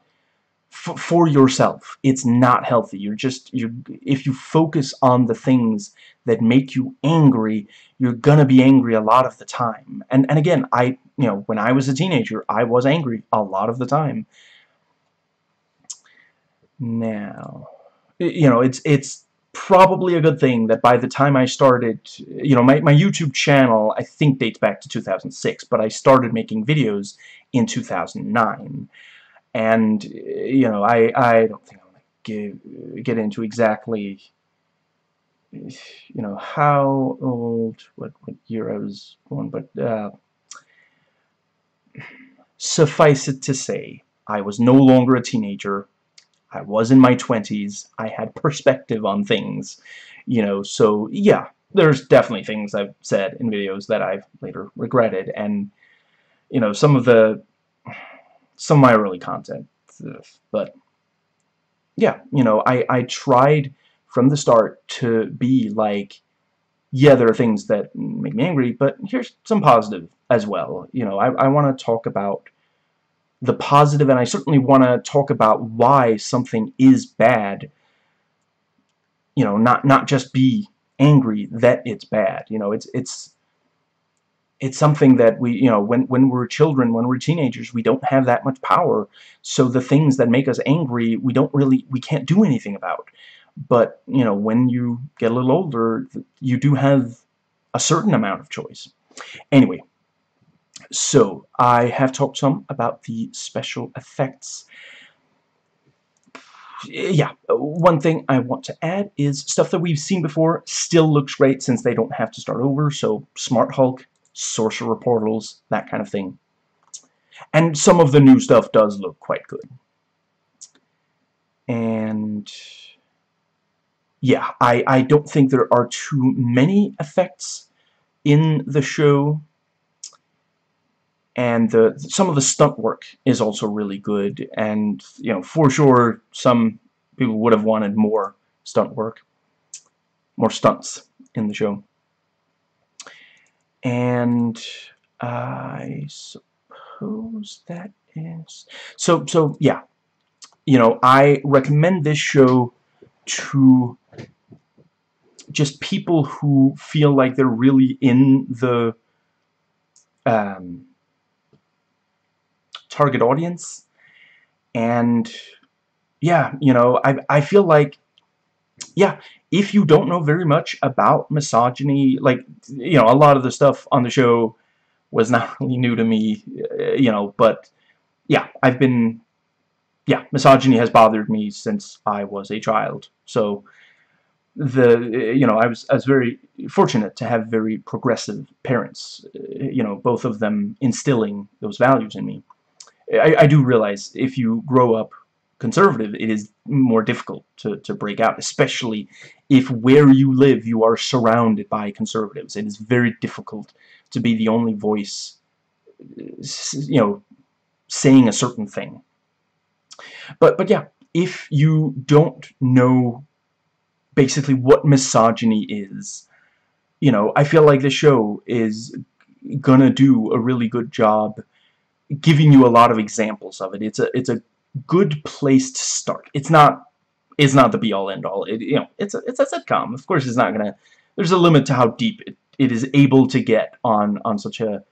for yourself. It's not healthy. You're just you if you focus on the things that make you angry, you're gonna be angry a lot of the time. And and again, I you know when I was a teenager, I was angry a lot of the time. Now, you know it's it's probably a good thing that by the time I started, you know, my, my YouTube channel, I think dates back to 2006, but I started making videos in 2009 and you know I I don't think I'm gonna get get into exactly you know how old what what year I was born but uh, suffice it to say I was no longer a teenager I was in my 20s I had perspective on things you know so yeah there's definitely things I've said in videos that I've later regretted and you know some of the some of my early content. But yeah, you know, I, I tried from the start to be like, yeah, there are things that make me angry, but here's some positive as well. You know, I, I want to talk about the positive, and I certainly want to talk about why something is bad. You know, not not just be angry that it's bad. You know, it's it's it's something that we, you know, when, when we're children, when we're teenagers, we don't have that much power. So the things that make us angry, we don't really, we can't do anything about. But, you know, when you get a little older, you do have a certain amount of choice. Anyway, so I have talked some about the special effects. Yeah, one thing I want to add is stuff that we've seen before still looks great since they don't have to start over. So Smart Hulk sorcerer portals, that kind of thing. And some of the new stuff does look quite good. And yeah, I, I don't think there are too many effects in the show. And the, some of the stunt work is also really good. And, you know, for sure, some people would have wanted more stunt work. More stunts in the show and I suppose that is so so yeah you know I recommend this show to just people who feel like they're really in the um, target audience and yeah you know I, I feel like yeah if you don't know very much about misogyny, like, you know, a lot of the stuff on the show was not really new to me, uh, you know, but, yeah, I've been, yeah, misogyny has bothered me since I was a child, so, the, you know, I was, I was very fortunate to have very progressive parents, uh, you know, both of them instilling those values in me. I, I do realize if you grow up conservative, it is more difficult to, to break out, especially if where you live you are surrounded by conservatives. It is very difficult to be the only voice, you know, saying a certain thing. But, but yeah, if you don't know basically what misogyny is, you know, I feel like the show is gonna do a really good job giving you a lot of examples of it. It's a it's a good place to start. It's not it's not the be all end all. It, you know, it's a it's a sitcom. Of course, it's not gonna. There's a limit to how deep it, it is able to get on on such a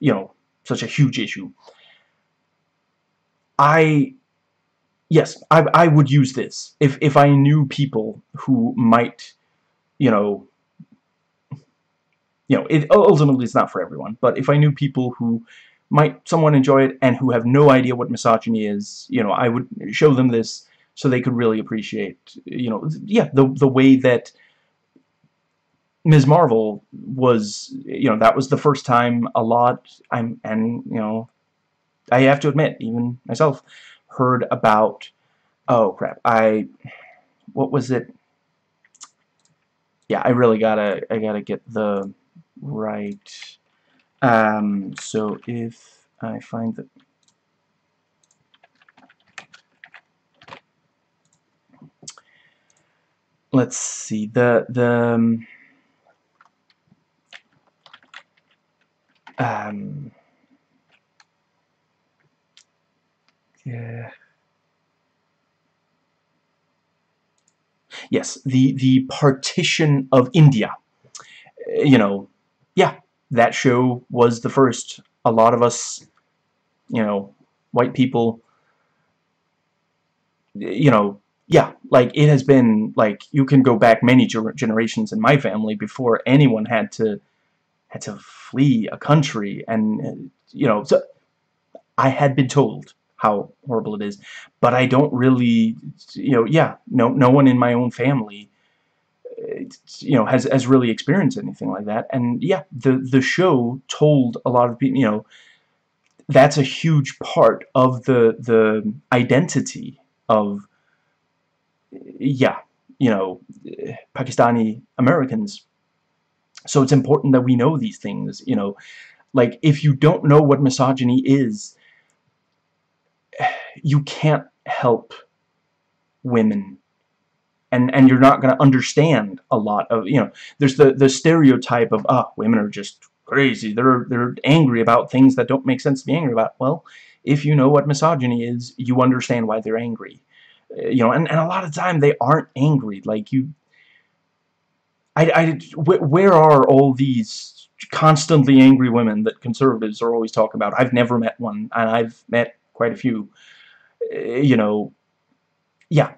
you know such a huge issue. I yes, I I would use this if if I knew people who might you know you know it ultimately it's not for everyone, but if I knew people who might someone enjoy it and who have no idea what misogyny is, you know, I would show them this so they could really appreciate, you know, yeah, the the way that Ms. Marvel was, you know, that was the first time a lot, I'm, and, you know, I have to admit, even myself, heard about, oh, crap, I, what was it? Yeah, I really gotta, I gotta get the right, um, so if I find that let's see the the um, um, yeah. Yes, the the partition of India. You know, yeah, that show was the first. A lot of us, you know, white people, you know, yeah, like it has been like you can go back many generations in my family before anyone had to had to flee a country and you know so I had been told how horrible it is but I don't really you know yeah no no one in my own family you know has has really experienced anything like that and yeah the the show told a lot of people you know that's a huge part of the the identity of yeah, you know, Pakistani Americans. So it's important that we know these things, you know. Like, if you don't know what misogyny is, you can't help women. And, and you're not going to understand a lot of, you know, there's the, the stereotype of, ah, oh, women are just crazy. They're, they're angry about things that don't make sense to be angry about. Well, if you know what misogyny is, you understand why they're angry you know, and, and a lot of time they aren't angry. Like you, I, I, where are all these constantly angry women that conservatives are always talking about? I've never met one, and I've met quite a few. Eh, you know, yeah, eh,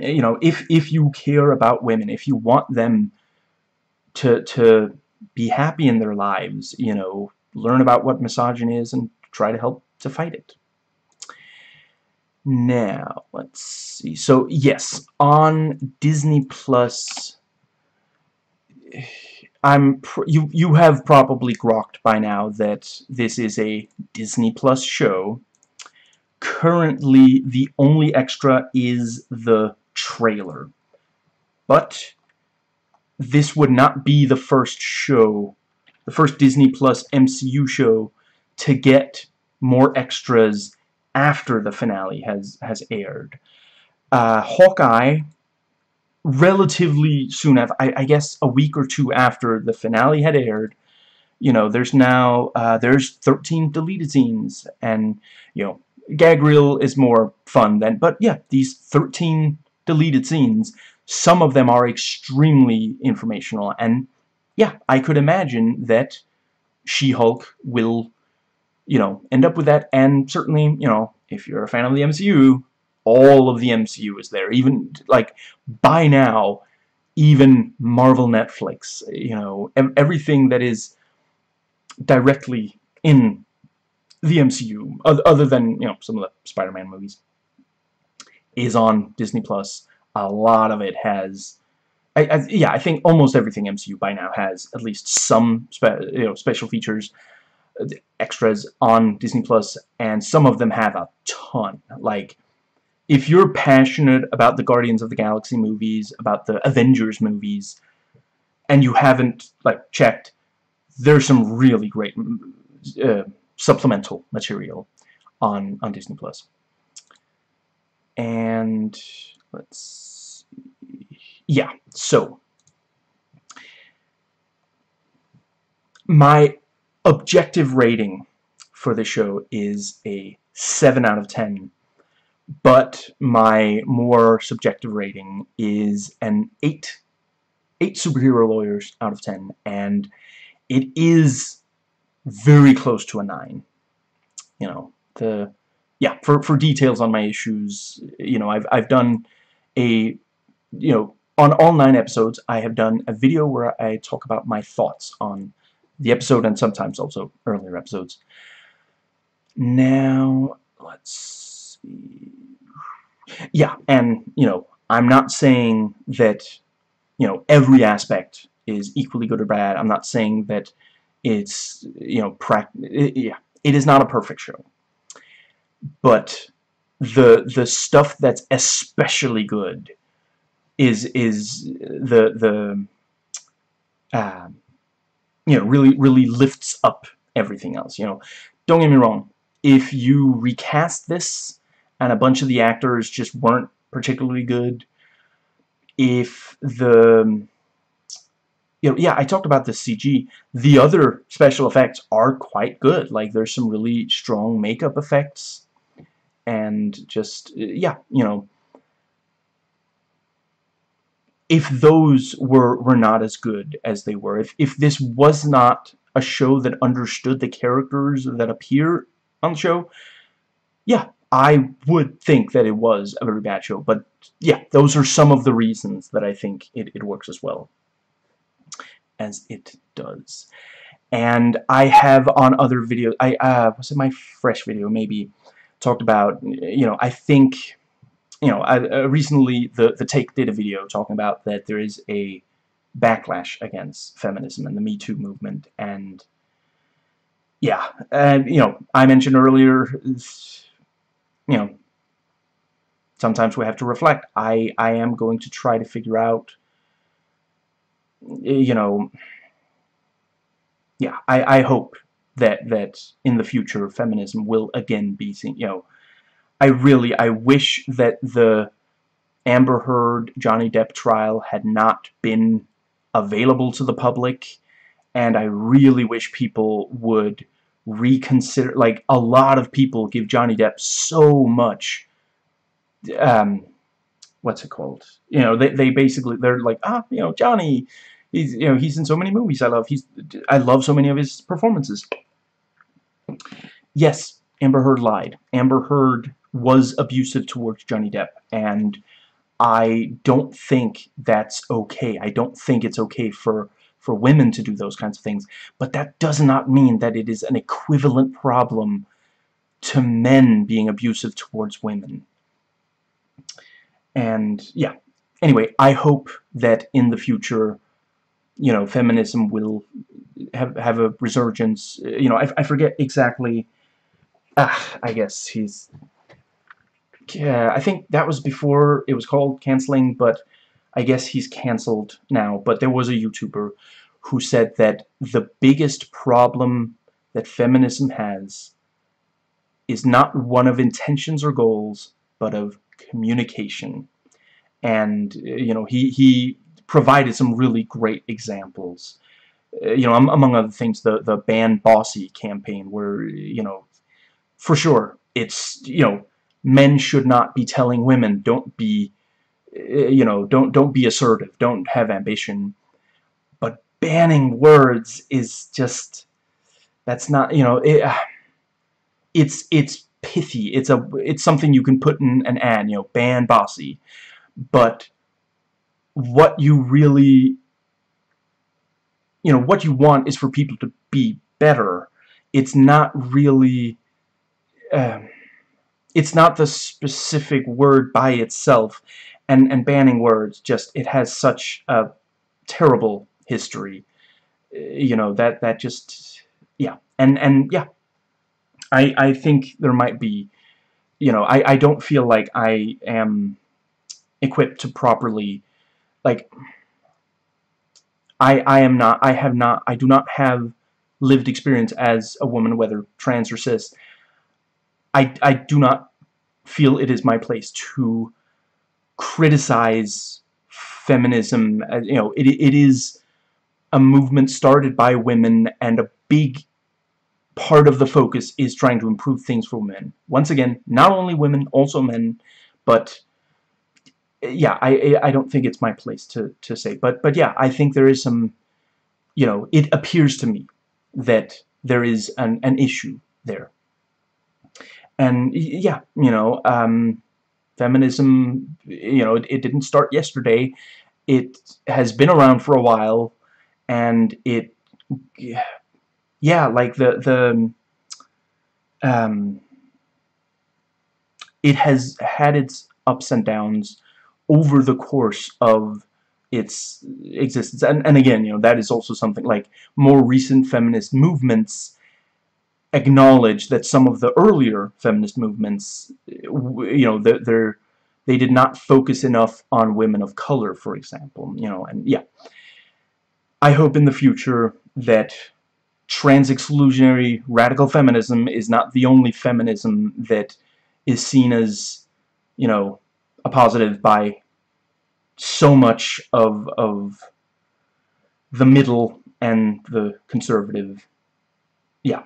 you know, if if you care about women, if you want them to to be happy in their lives, you know, learn about what misogyny is and try to help to fight it. Now, let's see. So, yes, on Disney Plus, I'm you you have probably grokked by now that this is a Disney Plus show. Currently, the only extra is the trailer. But this would not be the first show, the first Disney Plus MCU show to get more extras after the finale has has aired. Uh, Hawkeye, relatively soon after, I, I, guess a week or two after the finale had aired, you know, there's now uh, there's 13 deleted scenes, and you know, gag reel is more fun than, but yeah, these 13 deleted scenes, some of them are extremely informational, and yeah, I could imagine that She-Hulk will you know, end up with that. And certainly, you know, if you're a fan of the MCU, all of the MCU is there. Even, like, by now, even Marvel Netflix, you know, everything that is directly in the MCU, other than, you know, some of the Spider-Man movies, is on Disney+. Plus. A lot of it has... I, I, yeah, I think almost everything MCU by now has at least some spe you know, special features extras on Disney Plus, and some of them have a ton. Like, if you're passionate about the Guardians of the Galaxy movies, about the Avengers movies, and you haven't like checked, there's some really great uh, supplemental material on on Disney Plus. And let's see. yeah, so my objective rating for the show is a 7 out of 10 but my more subjective rating is an 8 8 superhero lawyers out of 10 and it is very close to a 9 you know the yeah for, for details on my issues you know I've, I've done a you know on all nine episodes I have done a video where I talk about my thoughts on the episode and sometimes also earlier episodes. Now, let's see. Yeah, and, you know, I'm not saying that, you know, every aspect is equally good or bad. I'm not saying that it's, you know, it, yeah, it is not a perfect show. But the the stuff that's especially good is is the the um, you know, really, really lifts up everything else, you know. Don't get me wrong, if you recast this and a bunch of the actors just weren't particularly good, if the, you know, yeah, I talked about the CG, the other special effects are quite good, like there's some really strong makeup effects, and just, yeah, you know, if those were, were not as good as they were, if, if this was not a show that understood the characters that appear on the show, yeah, I would think that it was a very bad show. But, yeah, those are some of the reasons that I think it, it works as well as it does. And I have on other videos, I, uh, was it my fresh video, maybe, talked about, you know, I think you know, I, uh, recently the, the Take did a video talking about that there is a backlash against feminism and the Me Too movement, and yeah, and, you know, I mentioned earlier, you know, sometimes we have to reflect. I, I am going to try to figure out, you know, yeah, I, I hope that, that in the future feminism will again be seen, you know, I really, I wish that the Amber Heard Johnny Depp trial had not been available to the public, and I really wish people would reconsider, like, a lot of people give Johnny Depp so much, um, what's it called? You know, they, they basically, they're like, ah, you know, Johnny, he's, you know, he's in so many movies I love, he's, I love so many of his performances. Yes, Amber Heard lied. Amber Heard was abusive towards Johnny Depp, and I don't think that's okay. I don't think it's okay for for women to do those kinds of things, but that does not mean that it is an equivalent problem to men being abusive towards women. And, yeah. Anyway, I hope that in the future, you know, feminism will have, have a resurgence. You know, I, I forget exactly... Ah, I guess he's yeah, I think that was before it was called canceling, but I guess he's canceled now. But there was a YouTuber who said that the biggest problem that feminism has is not one of intentions or goals, but of communication. And, you know, he, he provided some really great examples. Uh, you know, among other things, the, the Ban Bossy campaign, where, you know, for sure, it's, you know, men should not be telling women don't be eh, you know don't don't be assertive don't have ambition but banning words is just that's not you know it, it's it's pithy. It's a it's something you can put in an ad you know ban bossy. But what you really you know what you want is for people to be better. It's not really um, it's not the specific word by itself and and banning words. Just it has such a terrible history. You know that that just yeah. And and yeah I I think there might be you know I I don't feel like I am equipped to properly like I I am not I have not I do not have lived experience as a woman whether trans or cis I, I do not feel it is my place to criticize feminism. Uh, you know, it, it is a movement started by women, and a big part of the focus is trying to improve things for women. Once again, not only women, also men, but yeah, I I don't think it's my place to to say, but but yeah, I think there is some, you know, it appears to me that there is an an issue there and yeah, you know, um, feminism, you know, it, it didn't start yesterday. It has been around for a while, and it, yeah, like the the, um, it has had its ups and downs over the course of its existence. And, and again, you know, that is also something like more recent feminist movements acknowledge that some of the earlier feminist movements, you know, they're, they're they did not focus enough on women of color, for example, you know, and yeah. I hope in the future that trans-exclusionary radical feminism is not the only feminism that is seen as, you know, a positive by so much of, of the middle and the conservative. Yeah.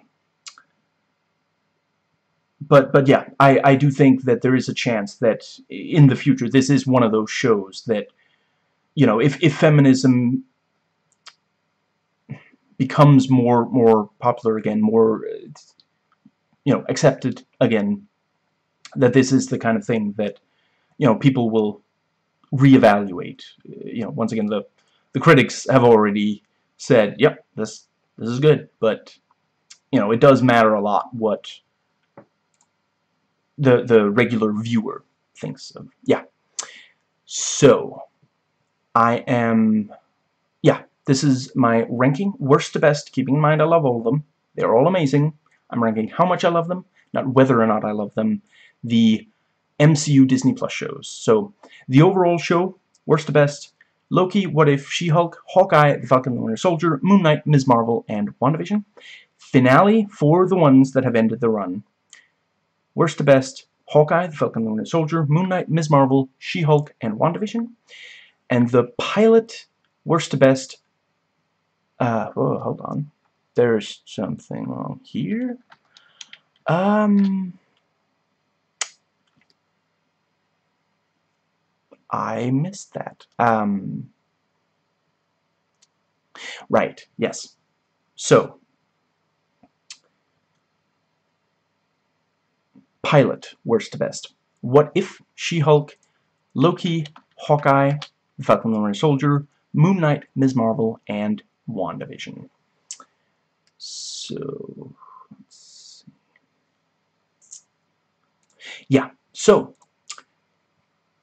but but yeah, I I do think that there is a chance that in the future this is one of those shows that you know if if feminism becomes more more popular again, more you know accepted again, that this is the kind of thing that you know people will reevaluate. You know, once again, the the critics have already said, "Yep, this this is good," but you know, it does matter a lot what the the regular viewer thinks of. Yeah. So, I am, this is my ranking, worst to best, keeping in mind I love all of them. They're all amazing. I'm ranking how much I love them, not whether or not I love them. The MCU Disney Plus shows. So, the overall show, worst to best, Loki, What If, She-Hulk, Hawkeye, The Falcon and Winter Soldier, Moon Knight, Ms. Marvel, and WandaVision. Finale for the ones that have ended the run. Worst to best, Hawkeye, The Falcon and Winter Soldier, Moon Knight, Ms. Marvel, She-Hulk, and WandaVision. And the pilot, worst to best, uh, oh, hold on. There's something wrong here. Um... I missed that. Um, right, yes. So, pilot, worst to best. What if She-Hulk, Loki, Hawkeye, Falcon and Winter Soldier, Moon Knight, Ms. Marvel, and WandaVision. So, Yeah, so,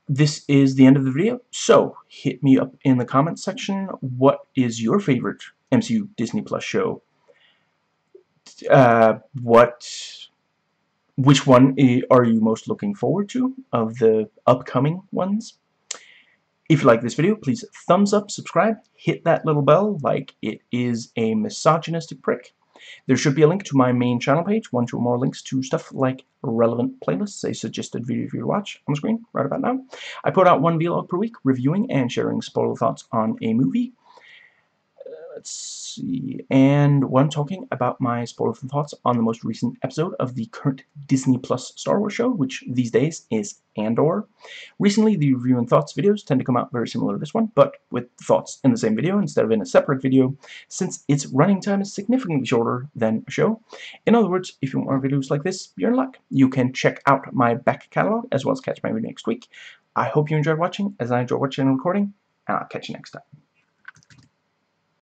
this is the end of the video. So, hit me up in the comments section. What is your favorite MCU Disney Plus show? Uh, what which one are you most looking forward to of the upcoming ones? If you like this video, please thumbs up, subscribe, hit that little bell like it is a misogynistic prick. There should be a link to my main channel page, one or more links to stuff like relevant playlists, a suggested video for you to watch on the screen right about now. I put out one vlog per week, reviewing and sharing spoiler thoughts on a movie. Let's see, and when I'm talking about my spoiler thoughts on the most recent episode of the current Disney Plus Star Wars show, which these days is Andor. Recently, the review and thoughts videos tend to come out very similar to this one, but with thoughts in the same video instead of in a separate video, since its running time is significantly shorter than a show. In other words, if you want more videos like this, you're in luck. You can check out my back catalog, as well as catch my video next week. I hope you enjoyed watching, as I enjoy watching and recording, and I'll catch you next time.